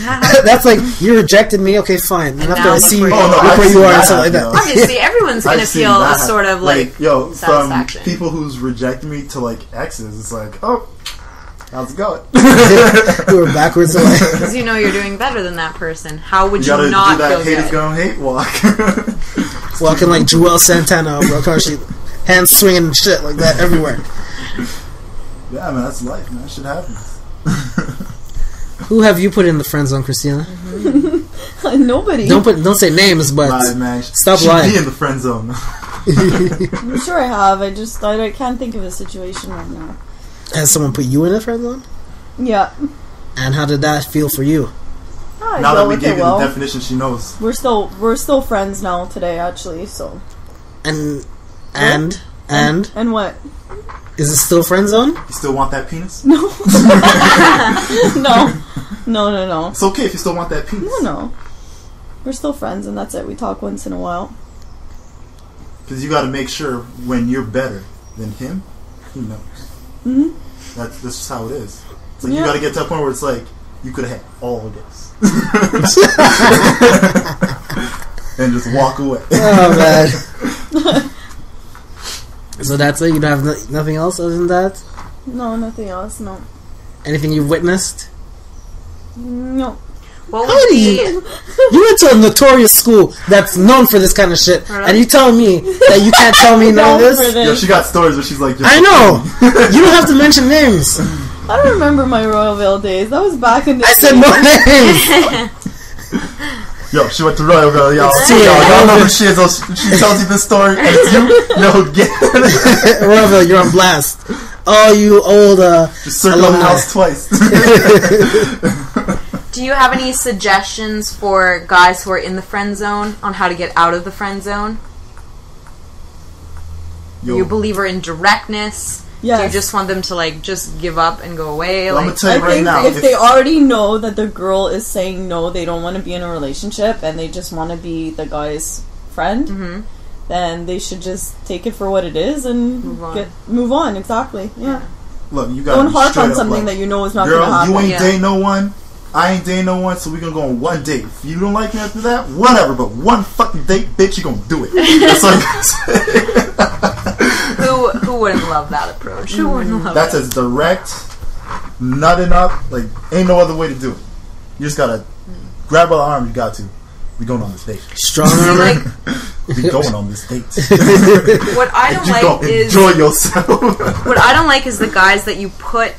that's like you rejected me okay fine and, And after I see where you you Oh, no, look I've where you are and that stuff like that. Obviously, everyone's gonna seen feel a sort of like, yo from people who's rejected me to like exes. It's like, oh, how's it going? we were backwards in life. because you know you're doing better than that person. How would You you, not do that feel haters good? gonna hate walk. Walking like Joel Santana bro, car she hands swinging and shit like that everywhere. yeah, man, that's life, man. That Shit happens. Who have you put in the friend zone, Christina? Mm-hmm. Nobody. Don't put don't say names, but Lie, man. Stop Should lying. Be in the friend zone. I'm sure I have. I just I, I can't think of a situation right now. Has someone put you in a friend zone? Yeah. And how did that feel for you? I now that we gave it you well. the definition, she knows. We're still we're still friends now today, actually. So And and and and what? is it still friend zone? You still want that penis? No, no, no, no, no, It's okay if you still want that penis. no, no. We're still friends, and that's it. We talk once in a while. because you got to make sure when you're better than him, he knows. Mhm. That's that's just how it is. It's like you got to get to a point where it's like you could have had all of this and just walk away. Oh man. so that's it. You don't have no- nothing else other than that. No, nothing else. No. Anything you've witnessed? No. What How would do be? you? You went to a notorious school that's known for this kind of shit, Really? and you telling me that you can't tell me none of this? for this. Yo, she got stories, but she's like, I know. You don't have to mention names. I don't remember my Royalville days. That was back in the I said no names. Yo, she went to Royalville, y'all. It's Yo, true. y'all know who she is. She she tells you this story, and it's you. No, get Royalville, you're on blast. Oh, you old uh, just circle the Alumni. house twice. Do you have any suggestions for guys who are in the friend zone on how to get out of the friend zone? Yo, You a believer in directness? Yeah. Do you just want them to like just give up and go away? I'm gonna Like, tell I you right think now. if, they already know that the girl is saying no, they don't want to be in a relationship, and they just want to be the guy's friend, Mhm. then they should just take it for what it is and Move on. get move on. Exactly. Yeah. look, you got Don't harp on something that you know is not Girl, going to happen. you ain't Yeah. dating no one. I ain't dating no one, so we gonna go on one date. If you don't like me after that, whatever. But one fucking date, bitch, you gonna do it. That's all you gotta say. who who wouldn't love that approach? Who wouldn't mm-hmm. love That's it? as direct, nutting up. Like, ain't no other way to do it. You just gotta grab her arm. You got to. We going on this date. strong armor. Like We going on this date. what I don't you like gonna is enjoy yourself. what I don't like is the guys that you put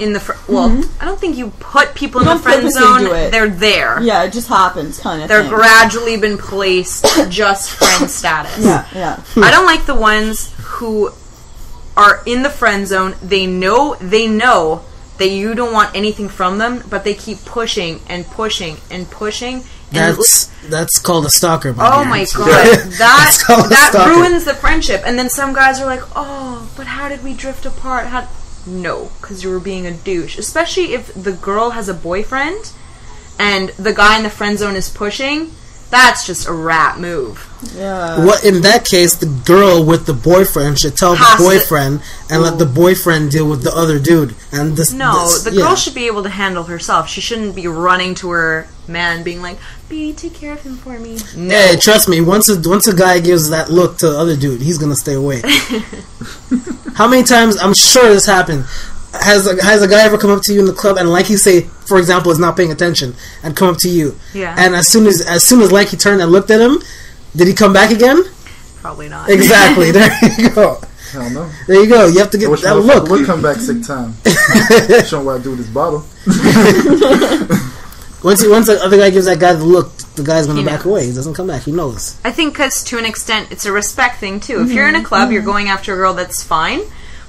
in the fr- well. Mm-hmm. I don't think you put people You in the friend zone. do it. They're there. yeah, it just happens, kind of. They're thing. gradually been placed just friend status. Yeah, yeah. I don't like the ones who are in the friend zone. They know they know that you don't want anything from them, but they keep pushing and pushing and pushing. And That's that's called a stalker. Oh my oh my It's- god, That's that that ruins the friendship. And then some guys are like, "Oh, but how did we drift apart?" How? No, because you were being a douche. Especially if the girl has a boyfriend, and the guy in the friend zone is pushing. That's just a rat move. Yeah. What in that case, the girl with the boyfriend should tell the Has to- boyfriend and let the boyfriend deal with the other dude. And this, No, this- the yeah. girl should be able to handle herself. She shouldn't be running to her man, being like, "Baby, take care of him for me." No. Hey, trust me. Once a once a guy gives that look to the other dude, he's gonna stay away. How many times? I'm sure this happened. Has a, has a guy ever come up to you in the club and like you say, for example, is not paying attention and come up to you, Yeah. and as soon as as soon as like he turned and looked at him, did he come back again? Probably not. Exactly. there you go. Hell no. There you go. You have to get wish that motherfucker look. would come back sick time. Show him what I do with this bottle. Once he, once the other guy gives that guy the look, the guy's gonna He back knows. away. He doesn't come back. He knows. I think because to an extent, it's a respect thing too. If you're in a club, you're going after a girl that's fine.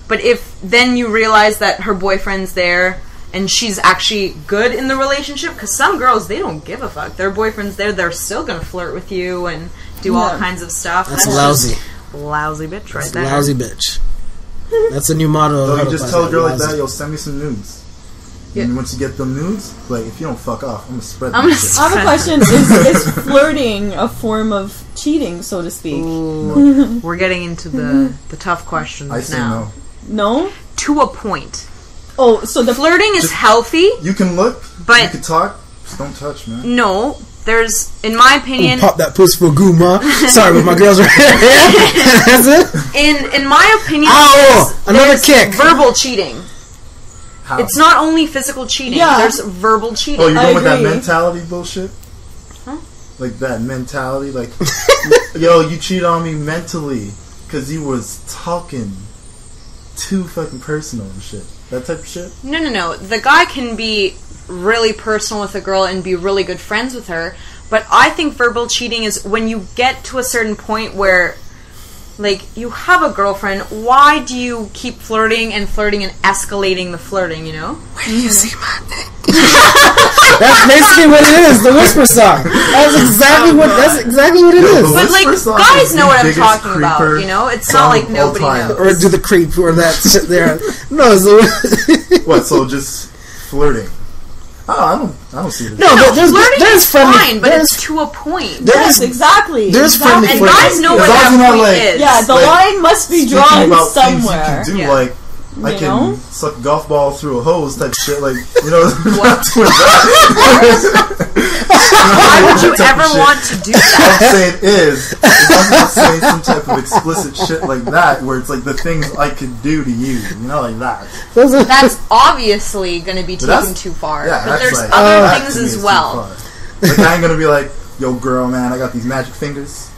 But if then you realize that her boyfriend's there and she's actually good in the relationship, because some girls they don't give a fuck. Their boyfriend's there, they're still gonna flirt with you and do all kinds of stuff. That's just lousy. lousy bitch right That's there. lousy bitch. That's a new motto. So you just tell a girl like lousy. that, yo, send me some nudes. Yeah. And once you get them nudes, like if you don't fuck off, I'm gonna spread I'm gonna shit. I have a question. Is, is flirting a form of cheating, so to speak? Ooh, we're getting into the the tough questions I say now. No. No? To a point, Oh, so the flirting is healthy. You can look, But- you can talk, just don't touch, man. No, there's, in my opinion, oh, Pop that puss for goo, ma. Sorry, but my girls are. That's it. in in my opinion, oh, there's- Another there's kick. Verbal cheating. How? It's not only physical cheating. Yeah. There's verbal cheating. Oh, you're I going with that mentality bullshit? Huh? Like that mentality, like, yo, you cheat on me mentally because you was talking too fucking personal and shit. That type of shit. No, no, no. The guy can be really personal with a girl and be really good friends with her. But I think verbal cheating is when you get to a certain point where, like, you have a girlfriend. Why do you keep flirting and flirting and escalating the flirting? You know? Where do you see my dick? That's basically what it is. The whisper song. That's exactly what. That's exactly what it Yo, is. But like, guys know what I'm talking about. You know, it's not like nobody time. knows. Or do the creep or that shit there. No, it's the. What? So just flirting. Oh, I don't. I don't see it. as- No, there- there's Flirting there's is friendly. fine, but there's it's to a point. there's Yes, exactly. there's exactly. friendly and guys know As what long that point like- is. Yeah, the Like, line must be drawn about somewhere. you can do, Yeah. like I You can know? suck a golf ball through a hose type shit. Like you know, What? not doing that. Why would you ever want to do What that? I'm saying is, if I'm not saying some type of explicit shit like that, where it's like the things I could do to you, you know, like that. That's obviously going to be taken too far. Yeah, but there's like, other that things as well. Like I ain't gonna be like, yo, girl, man, I got these magic fingers.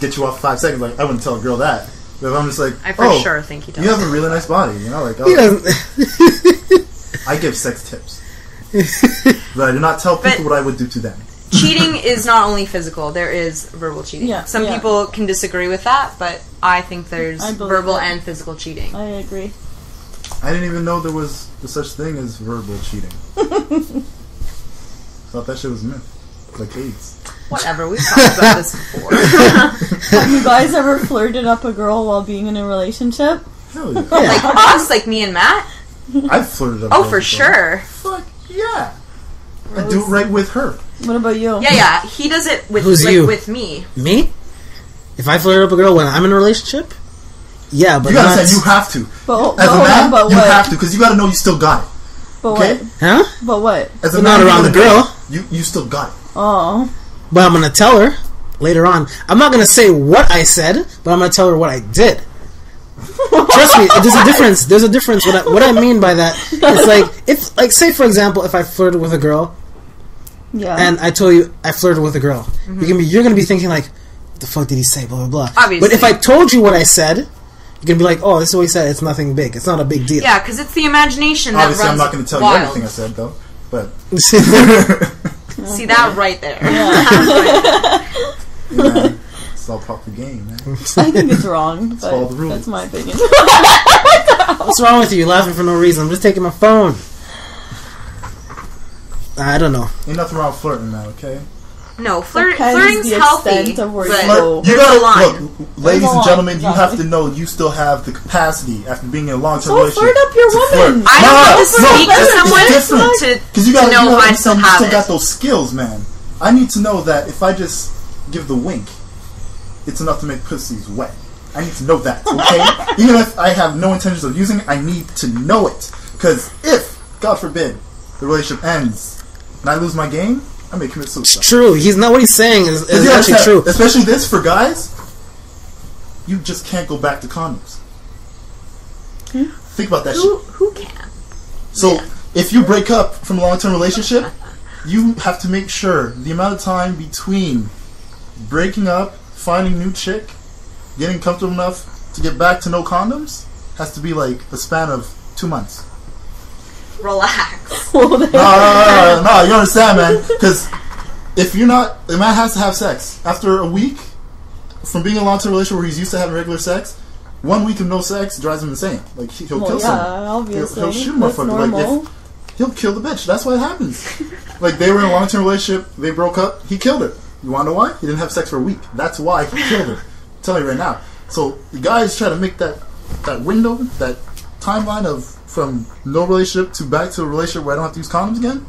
Get you off five seconds. Like I wouldn't tell a girl that. But if I'm just like, I for oh, sure think he does. you have a really nice body, you know, like oh. I give sex tips, but I do not tell But- what I would do to them. cheating is not only physical, there is verbal cheating. Yeah, Some yeah. people can disagree with that, but I think there's I believe verbal that. and physical cheating. I agree. I didn't even know there was such thing as verbal cheating. Thought that shit was myth, like AIDS. Whatever, we've talked about this before. Have you guys ever flirted up a girl while being in a relationship? Hell yeah, like us, like me and Matt? I've flirted up. Oh, for before. sure. Fuck yeah, I do it right with her. What about you? Yeah, yeah. He does it with Who's like, you? with me. Me? If I flirt up a girl when I'm in a relationship, yeah, but You gotta not. say you have to. But, but As a man, on, but you what? have to because you gotta know you still got it. But Okay? what? huh? But what? As a But man, not around the know girl. You you still got it. Oh. But I'm gonna tell her later on. I'm not gonna say what I said, but I'm gonna tell her what I did. Trust me, there's a difference. There's a difference. What I, what I mean by that, it's like if, like, say for example, if I flirted with a girl Yeah. and I told you I flirted with a girl, you're mm-hmm. gonna be you're gonna be thinking like, what the fuck did he say? Blah blah blah. Obviously. But if I told you what I said, you're gonna be like, oh, this is what he said. It's nothing big. It's not a big deal. Yeah, because it's the imagination that Obviously, I'm not gonna tell wild. you everything I said though. But See that right there. you know, it's all part of the game, man. I think it's wrong, but all the rules. that's my opinion. What's wrong with you? You're laughing for no reason. I'm just taking my phone. I don't know. Ain't nothing wrong with flirting, man. Okay. No, flirt, Depends flirting's the healthy, extent of where but you Flirt, go. you gotta a line. look, ladies a and line, gentlemen. You have to know you still have the capacity after being in a long-term So relationship. flirt up your to woman. flirt. I No, don't have to no, speak to someone different. to, Because you gotta know you if I still have still got those skills, man. I need to know that if I just give the wink, it's enough to make pussies wet. I need to know that, okay? Even if I have no intentions of using it, I need to know it. Because if, God forbid, the relationship ends and I lose my game, I may commit It's true. He's not what he's saying is, is You actually true. Especially this for guys, you just can't go back to condoms. Hmm? Think about that Who, shit. who can? So Yeah. if you break up from a long term relationship, you have to make sure the amount of time between breaking up, finding new chick, getting comfortable enough to get back to no condoms has to be like a span of two months. Relax. Well, No, no, no, no, no, you understand, man? Because if you're not, the man has to have sex after a week from being in a long term relationship where he's used to having regular sex. One week of no sex drives him insane. Like he, he'll well, kill yeah, someone. obviously. He'll, he'll shoot a motherfucker. Like if he'll kill the bitch. That's what happens. like they were in a long term relationship. They broke up. He killed her. You want to know why? He didn't have sex for a week. That's why he killed her. I'm telling you right now. So the guys try to make that that window, that timeline of from no relationship to back to a relationship where I don't have to use condoms again,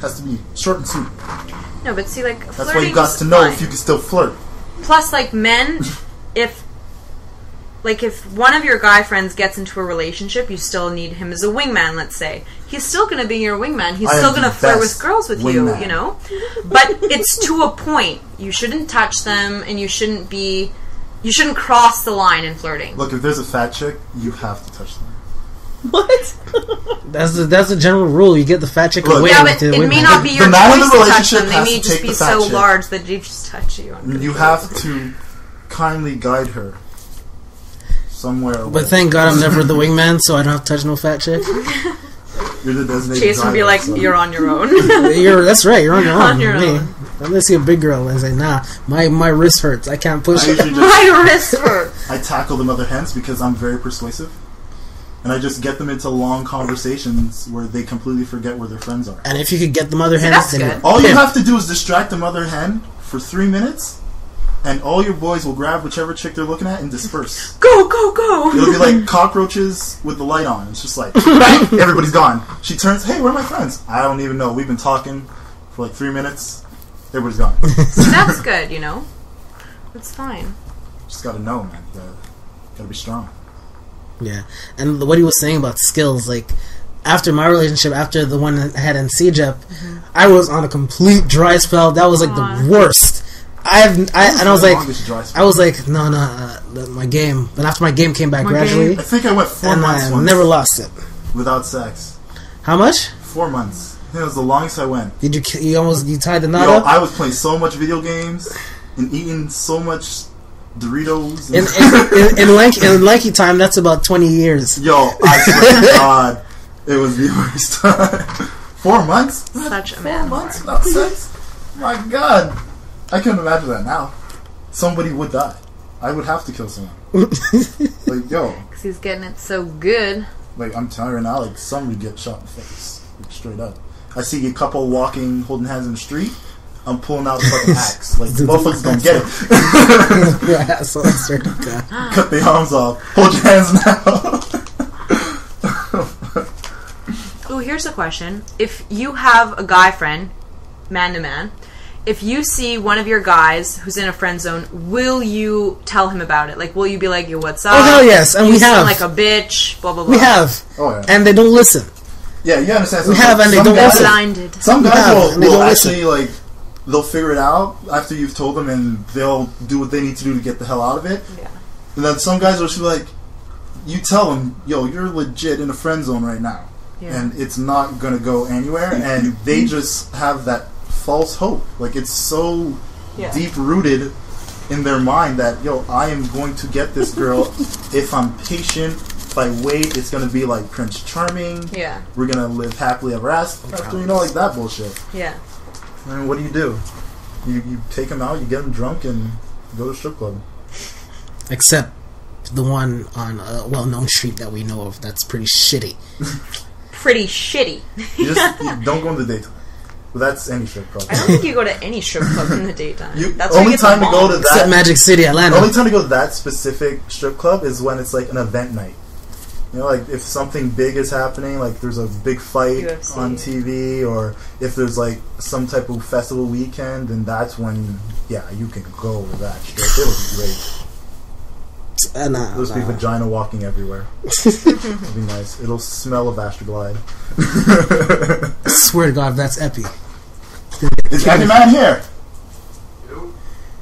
has to be short and sweet. No, but see, like That's why you got to know fine. if you can still flirt. Plus, like men, if like if one of your guy friends gets into a relationship, you still need him as a wingman. Let's say he's still going to be your wingman. He's I still going to flirt with girls with you. You know, but it's to a point. You shouldn't touch them, and you shouldn't be. You shouldn't cross the line in flirting. Look, if there's a fat chick, you have to touch them. What? That's the that's the general rule. You get the fat chick Look- away Yeah, with but the it may not be The your man in choice the to touch relationship them. They may just be so chick. large that they just touch you. You have to kindly guide her somewhere. But thank God I'm never the wingman, so I don't have to touch no fat chick. You're the designated Chase would be like, so- "You're on your own." You're that's right. You're on your own. On your Me. own. Unless you're a big girl and say, "Nah, my my wrist hurts. I can't I push it." just My wrist hurt. I tackle the mother hens because I'm very persuasive, and I just get them into long conversations where they completely forget where their friends are. And if you could get the mother hens, that's then good. All you have to do is distract the mother hen for three minutes, and all your boys will grab whichever chick they're looking at and disperse. Go, go, go! It'll be like cockroaches with the light on. It's just like everybody's gone. She turns, "Hey, where are my friends?" I don't even know. We've been talking for like three minutes. Everybody's gone. That's good, you know? It's fine. just gotta know, man. You gotta, gotta be strong. Yeah, and what he was saying about skills, like after my relationship, after the one I had in CEGEP, I was on a complete dry spell. That was like Aw. the worst. I've I, and I was like, longest dry spell. I was like, no, no, uh, my game. But after my game came back My gradually, I think I went four and months I once never lost it. without sex. How much Four months. I think it was the longest I went. did you? You almost you tied the knot Yo, up. I was playing so much video games and eating so much Doritos. in, in, in, in, lanky, in lanky time, that's about twenty years. Yo, I swear to God, it was the worst time. Four months? Such a Four months without sex? My God. I couldn't imagine that now. Somebody would die. I would have to kill someone. like, yo, Because he's getting it so good. like, I'm telling you now, like, somebody get shot in the face. Like, straight up. I see a couple walking, holding hands in the street. I'm pulling out a fucking axe. Like, the motherfuckers gonna get it. yeah, so I swear to God. Cut their arms off. Hold your hands now. Oh, here's a question. If you have a guy friend, man to man, if you see one of your guys who's in a friend zone, will you tell him about it? Like, will you be like, yo, what's up? Oh hell yes, and you we sound have, like a bitch, blah, blah, blah. we have, oh, yeah. and they don't listen. Yeah, you understand. We some- have, and they don't guys- listen. Blinded. Some guys have, will, and they will don't listen. actually like they'll figure it out after you've told them, and they'll do what they need to do to get the hell out of it. Yeah. And then some guys will just be like, you tell them, "Yo, you're legit in a friend zone right now, Yeah. and it's not gonna go anywhere." and they just have that false hope. Like it's so Yeah. deep rooted in their mind that yo, I am going to get this girl if I'm patient. If I wait, it's gonna be like Prince Charming. Yeah. We're gonna live happily ever. After you know, like that bullshit. Yeah. I mean, what do you do? You you take them out, you get them drunk, and go to a strip club. Except the one on a well-known street that we know of that's pretty shitty. Pretty shitty. You just you don't go in the daytime. But that's any strip club. I don't think you go to any strip club in the daytime. You, That's where only you time to go to bombs. Except that. Magic City, The Atlanta. only time to go to that specific strip club is when it's like an event night. You know, like if something big is happening, like there's a big fight UFC. on TV, or if there's like some type of festival weekend, then that's when, yeah, you can go to that strip. It'll be great. Uh, nah, There's be nah. vagina walking everywhere. It'll be nice. It'll smell of Astroglide. I swear to God, that's epi. Is Happy Man here?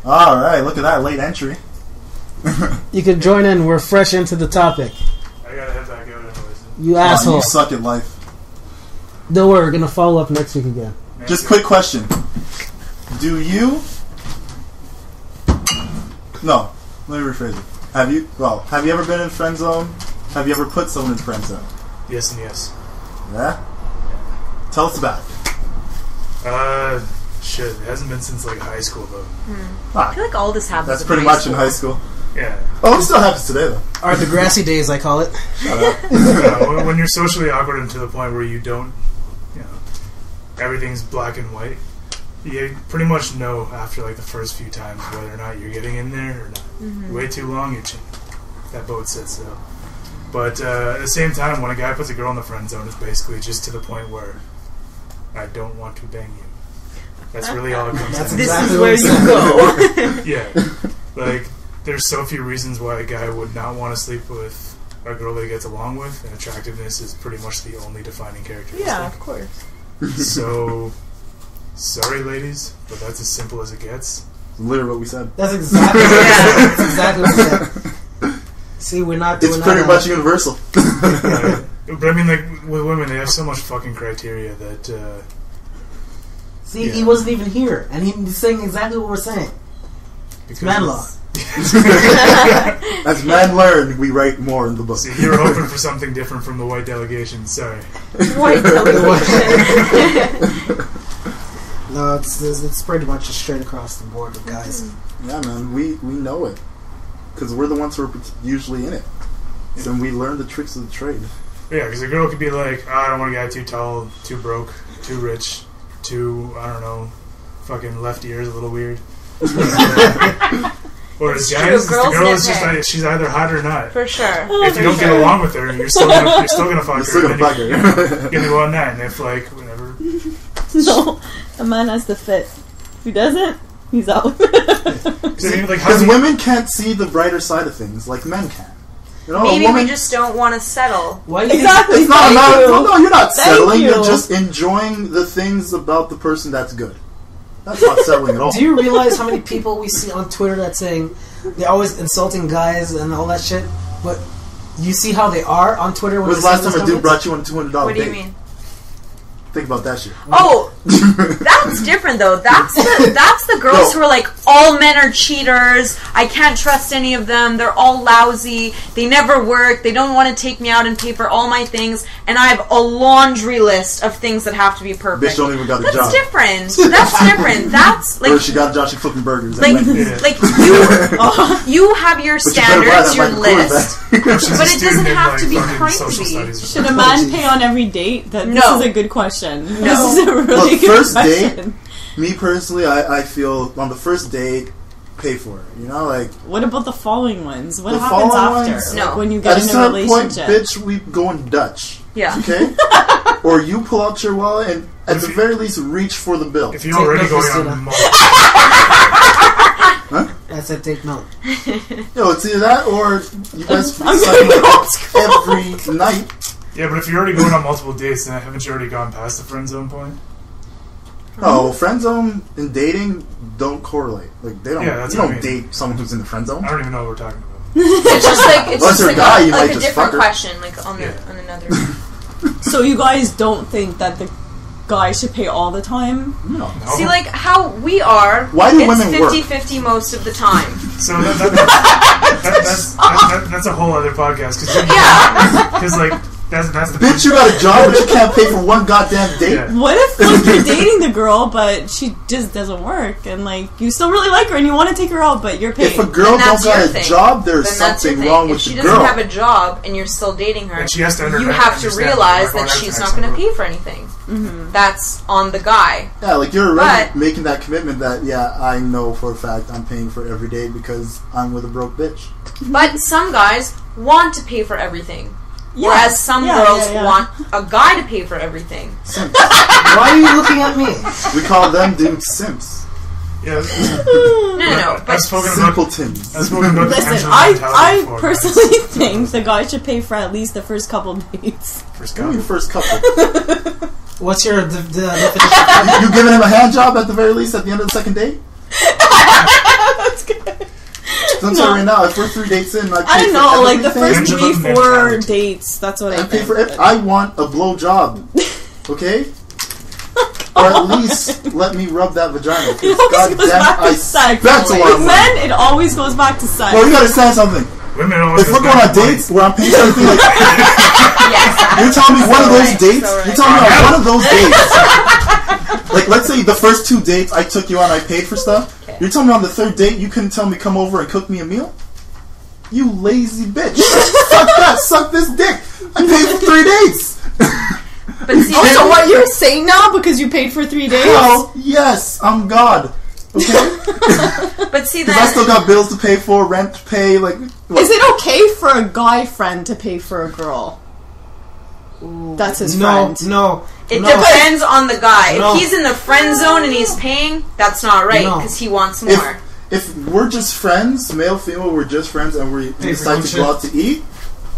All right, look at that late entry. You can join in. We're fresh into the topic. I gotta head back out anyways. You Oh, asshole. you suck at life. Don't worry, we're gonna follow up next week again. Just quick question: Do you? No, let me rephrase it. Have you? Well, have you ever been in friend zone? Have you ever put someone in friend zone? Yes and yes. Yeah. Tell us about it. Uh, shit. It hasn't been since like high school though. I feel like all this happens. That's pretty high much in high school. Yeah. Oh, it still happens today though. Our grassy days, I call it. Uh, when- when you're socially awkward and to the point where you don't, you know, everything's black and white. You pretty much know after like the first few times whether or not you're getting in there or not. You wait too long, you ch- that boat sits out. But uh, at the same time, when a guy puts a girl in the friend zone, it's basically just to the point where I don't want to bang you. That's really all it comes That's down to. This is where you go. Yeah. Like, there's so few reasons why a guy would not want to sleep with a girl that he gets along with, and attractiveness is pretty much the only defining characteristic. yeah, of course. So, sorry, ladies, but that's as simple as it gets. Literally what we said. That's exactly. Yeah. That's exactly what we said. See, we're not doing It's pretty that, much universal. Uh, but I mean, like, with women, they have so much fucking criteria that, uh, See, Yeah. he wasn't even here, and he's saying exactly what we're saying. because Man law. As men learn, we write more in the book. See, you were hoping for something different from the white delegation. Sorry. White delegation. No, it's, it's it's pretty much just straight across the board with guys. Mm-hmm. Yeah, man, we we know it because we're the ones who are usually in it, so we learn the tricks of the trade. Yeah, because a girl could be like, oh, I don't want a guy too tall, too broke, too rich, too, I don't know, fucking left ears a little weird. Whereas It's guys, true, the girls girl is just like, she's either hot or not. For sure. Oh, if you don't get along with her, you're still gonna you're still gonna fuck You're her. still gonna and then fuck you're- her. You're gonna go on that, and if like whatever, No, a man has to fit. If he doesn't, he's out. Because I like how Because do you- women can't see the brighter side of things like men can. You know, Maybe a woman, we just don't want to settle. Why you exactly. It's not thank about. you. No, no, you're not Thank settling. you. You're just enjoying the things about the person that's good. That's not settling at all. Do you realize how many people we see on Twitter that saying they're always insulting guys and all that shit, but you see how they are on Twitter when When was the last time a dude brought you on a two hundred dollar What do date? you mean? Think about that shit. Oh, that's different though. That's the that's the girls No. who are like all men are cheaters. I can't trust any of them. They're all lousy. They never work. They don't want to take me out and pay for all my things. And I have a laundry list of things that have to be perfect. Bitch don't even got a that's job. different. That's different. That's or like she got a job, she flipping burgers. like. Yeah. like you uh, you have your But you standards, your Michael list. bag. she's a But it doesn't have to be crazy. Should a man pay on every date? That No. this is a good question. No. This is a really Look, good first question. date, Me personally, I, I feel on the first date, pay for it. You know, like What about the following ones? What The happens after? ones? No. Like when you at get a in a certain point, relationship. bitch, we going Dutch. Yeah. Okay, or you pull out your wallet and at the very least reach for the bill. If you're Take already no going Christina. on multiple, I said take note. Yo, it's either that or you guys I'm sucking getting it old school. every night. Yeah, but if you're already going on multiple dates, then haven't you already gone past the friend zone point? Oh, no, friend zone and dating don't correlate. Like they don't. Yeah, that's you what don't mean. date someone who's in the friend zone. I don't even know what we're talking about. It's just like it's Unless just you're like, a guy, a, you like might a just different fuck her. question, like on the Yeah. on another. So you guys don't think that the guy should pay all the time? No. No? See, like how we are. Why do it's women work? 50-50 most of the time. So that, that, that, that's, that, that, that's a whole other podcast. Cause Yeah. Because like that's that's the Bitch, you got a job, but you can't pay for one goddamn date. Yeah. What if like you're dating the girl, but she just doesn't work, and like you still really like her and you want to take her out, but you're paying? If a girl And don't got a thing. job, there's Then that's your something thing. wrong if with she doesn't have a job and you're still dating her, And she has to under- you have to realize that that she's not going to to pay for anything. Mm-hmm. That's on the guy. yeah, like you're already But- making that commitment that yeah, I know for a fact I'm paying for every date because I'm with a broke bitch. But some guys want to pay for everything. Yeah. Whereas some Yeah, girls yeah, yeah. want a guy to pay for everything. Simps. Why are you looking at me? we call them dudes simps. yeah. No, no, no. I've But spoken about Simpletons. I've spoken about the Listen, I I before, personally think the guy should pay for at least the first couple dates. First Give me your first couple. What's your de- de- definition? you, you giving him a hand job at the very least at the end of the second date? That's good. So I'm No. saying right now, if we're three dates in, I, pay I don't for know, like the first three, four dates. That's what I, I pay think. for it. I want a blow job. Okay? Oh or at least let me rub that vagina. It always God goes damn, back I to sex. spent a lot of men, it always goes back to sex. Well, you gotta understand something. Women always. If we're going on dates where I'm paying for everything, like, yes. you're telling me one of those dates, so right. you're telling me one of those dates, like let's say the first two dates I took you on, I paid for stuff. Okay. You're telling me on the third date you couldn't tell me come over and cook me a meal? You lazy bitch! suck that, suck this dick. I paid for three dates. But see, Oh, so what you're saying now because you paid for three days? Hell yes, I'm God. Okay, but see because I still got bills to pay for, rent to pay. Like, what? Is it okay for a guy friend to pay for a girl? That's his no, friend. no. It no. depends on the guy. No. If he's in the friend zone and he's paying, that's not right No. because he wants more. if we're just friends, male, female, we're just friends, and we Pay decide to go out to eat,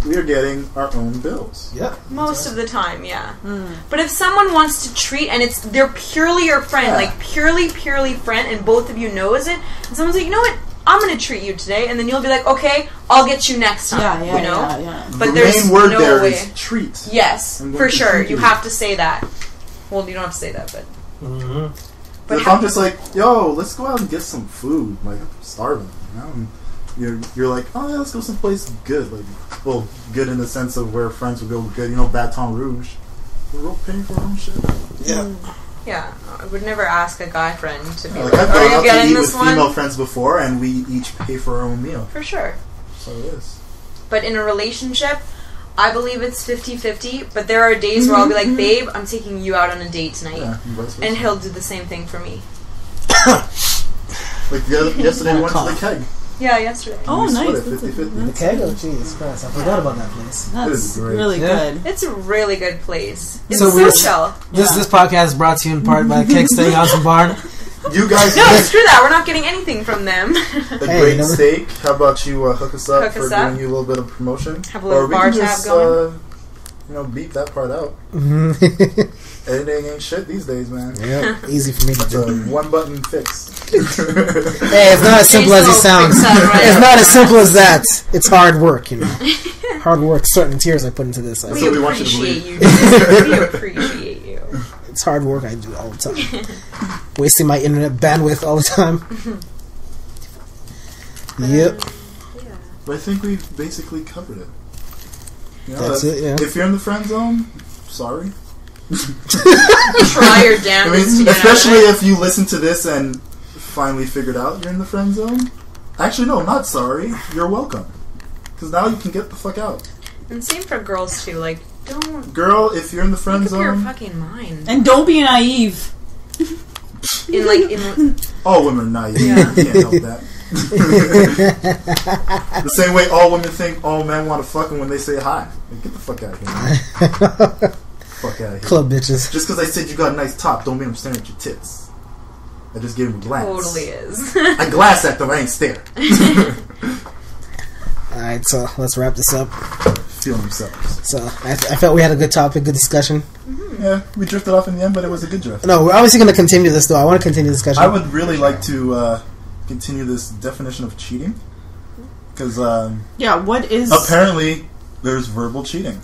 we are getting our own bills. Yeah. Most of the time, yeah. Hmm. But if someone wants to treat and it's they're purely your friend, Yeah. like purely, purely friend, and both of you knows it, and someone's like, you know what, I'm gonna treat you today, and then you'll be like, okay, I'll get you next time. Yeah, yeah, you know. yeah, yeah. But the there's main word no there way. is treat. Yes, for sure. You you. have to say that. Well, you don't have to say that, but hmm but if I'm just like, yo, let's go out and get some food, like I'm starving, you know, and you're you're like, oh yeah, let's go someplace good, like, well, good in the sense of where friends would go good, you know, Baton Rouge. We're all paying for our own shit. Yeah. Yeah, I would never ask a guy friend to be Like like, I've "Are gone you out to getting eat this with female one?" friends before, and we each pay for our own meal. For sure. So it is. But in a relationship, I believe it's 50-50, but there are days where I'll be like, "Babe, I'm taking you out on a date tonight." Yeah, and. And he'll do the same thing for me. Like the other, yesterday, we went to the Cough. keg. Yeah, yesterday. Oh, We split nice. it That's, 50-50. The keg? Oh, Jesus Christ. I forgot about that place. That's is great. really Yeah. good. It's a really good place. It's So so, we're- chill. This Yeah. this podcast is brought to you in part by Keg Steakhouse and Bar. You guys No, get screw that. We're not getting anything from them. a Hey, great no- steak. How about you uh, hook us up Hook for us up. giving you a little bit of promotion? Have a little or we bar can tab just, going. Uh, you know, beat that part out. Editing ain't shit these days, man. yeah, easy for me to do. one button fix. Hey, it's not as simple as it sounds. fix right It's not as simple as that. It's hard work, you know. Hard work, sweat and tears I put into this. I, That's We what we want you to appreciate believe. you. we appreciate you. it's hard work I do all the time. Wasting my internet bandwidth all the time. Yep. Um, yeah, But I think we've basically covered it. You know, That's that- it, yeah. If you're in the friend zone, sorry. Try your I damnedest to mean, especially out of it. if you listen to this and finally figured out you're in the friend zone. Actually, no, not sorry. You're welcome. Because now you can get the fuck out. And same for girls too. Like, don't Girl, if you're in the friend zone, up your fucking mind. And don't be naive. In like, in all women are naive. Yeah. You can't help that. the same way all women think all men want to fuck them when they say hi. Like, get the fuck out of here. Man. fuck out of here. Club bitches. Just because I said you got a nice top, don't mean I'm staring at your tits. I just gave him a glance. totally is. I glass at them, I ain't stare. Alright, so let's wrap this up. Feeling themselves. So I, I felt we had a good topic, good discussion. Yeah, we drifted off in the end, but it was a good drift. No, we're obviously going to continue this though. I want to continue the discussion. I would really like to uh, continue this definition of cheating. Because um, Yeah, what is. apparently there's verbal cheating.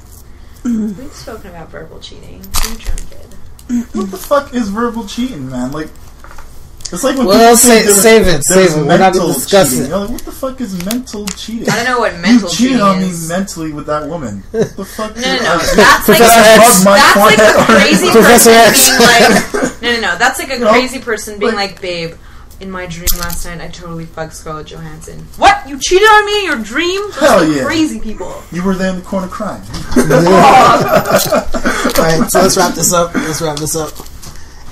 We've spoken about verbal cheating. You drunk kid. What the fuck is verbal cheating, man? Like, it's like when Well, people say sa- there's- save it, there's save it. We're not mental gonna discuss cheating. it. You're like, what the fuck is mental cheating? I don't know what mental You mental cheated cheating on is. me mentally with that woman. What the fuck? No, no, no. That's like Professor X. Rub my that's like a crazy person being like, no, no, no. That's like a know, crazy person being like- like, babe. In my dream last night, I totally fucked Scarlett Johansson. What? You cheated on me in your dream? Those Hell are yeah. crazy people. You were there in the corner crying. Alright, so let's wrap this up. Let's wrap this up.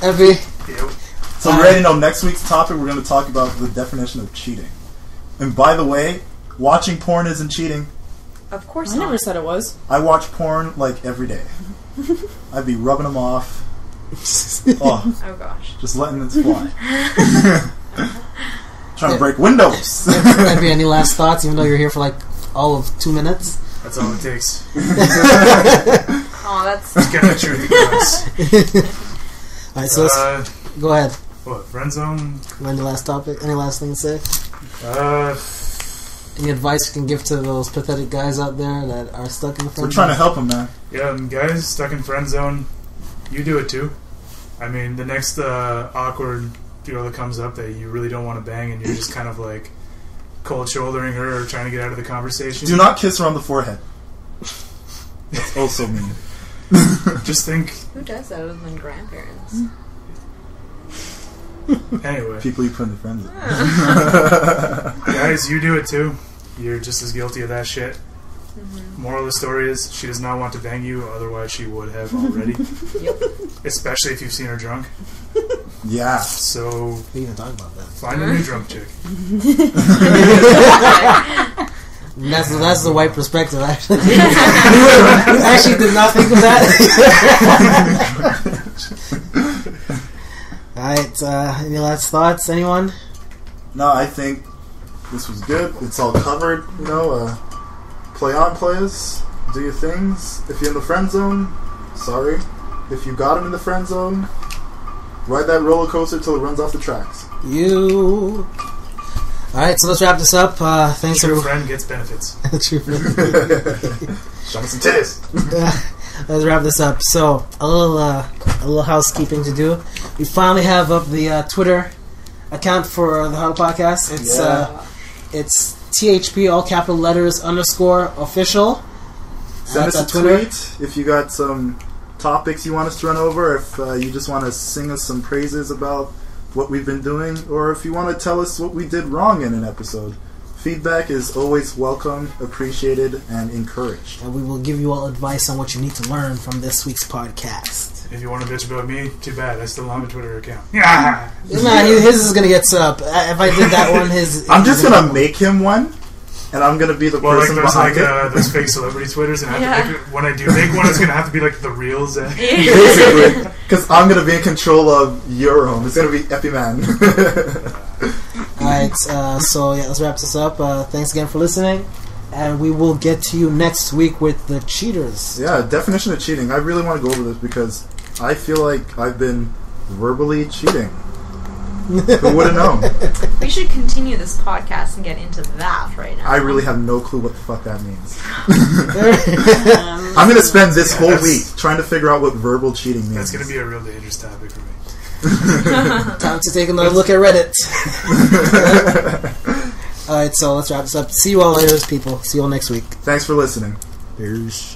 Evie, Yeah, So we already know next week's topic. We're going to talk about the definition of cheating. And by the way, watching porn isn't cheating. Of course I not. never said it was. I watch porn like every day. I'd be rubbing them off. Oh, Oh gosh. just letting it fly. Trying to break windows. Evie, any last thoughts? Even though you're here for like all of two minutes. that's all it takes. Oh, that's Get the truth across. Alright, so let's Uh, go ahead. what friend zone? Any last topic? Any last thing to say? Uh, Any advice you can give to those pathetic guys out there that are stuck in the friend We're friend trying to help them, man. yeah, guys stuck in friend zone. You do it too. I mean, the next uh, awkward girl that comes up that you really don't want to bang, and you're just kind of like cold shouldering her or trying to get out of the conversation. Do not kiss her on the forehead. That's also mean. Just think. who does that other than grandparents? Anyway, People you put in the friend zone. guys, you do it too. You're just as guilty of that shit. Moral of the story is she does not want to bang you, otherwise she would have already. Yep. Especially if you've seen her drunk. Yeah. So We even talk about that. find a new drunk chick. And That's that's the white perspective. Actually, we actually did not think of that. All right. Uh, any last thoughts? Anyone? No, I think this was good. It's all covered. You know, uh, play on, players. Do your things. If you're in the friend zone, sorry. If you got him in the friend zone, ride that roller coaster till it runs off the tracks. You. All right. So let's wrap this up. Uh, thanks True everyone. friend gets benefits. True friend. Show me some titties. let's wrap this up. So a little uh, a little housekeeping to do. We finally have up the uh, Twitter account for the Huddle Podcast. It's Yeah. uh, it's THP all capital letters underscore official. Send That's us a Twitter. tweet if you got some topics you want us to run over. If uh, you just want to sing us some praises about what we've been doing, or if you want to tell us what we did wrong in an episode. Feedback is always welcome, appreciated, and encouraged. and we will give you all advice on what you need to learn from this week's podcast. If you want to bitch about me, too bad. I still don't have a Twitter account. Yeah. Nah, he- his is gonna get set up. Uh, If I did that one, his. I'm his just is gonna make him one, and I'm gonna be the Well, like person those behind like it. uh, those fake celebrity Twitters, and I have Yeah. to make it, when I do make one, it's gonna have to be like the real Zach. Basically, because I'm gonna be in control of your home. It's gonna be Epi Man. Alright, uh, so yeah, let's wrap this up. Uh, thanks again for listening, and we will get to you next week with the cheaters. yeah, definition of cheating. I really want to go over this because I feel like I've been verbally cheating. Who would have known? We should continue this podcast and get into that right now. I really have no clue what the fuck that means. Um, I'm gonna spend this Yeah, whole week trying to figure out what verbal cheating means. That's gonna be a real dangerous topic for me. Time to take another look at Reddit. Alright, so let's wrap this up. See you all later, people. See you all next week. Thanks for listening. Peace.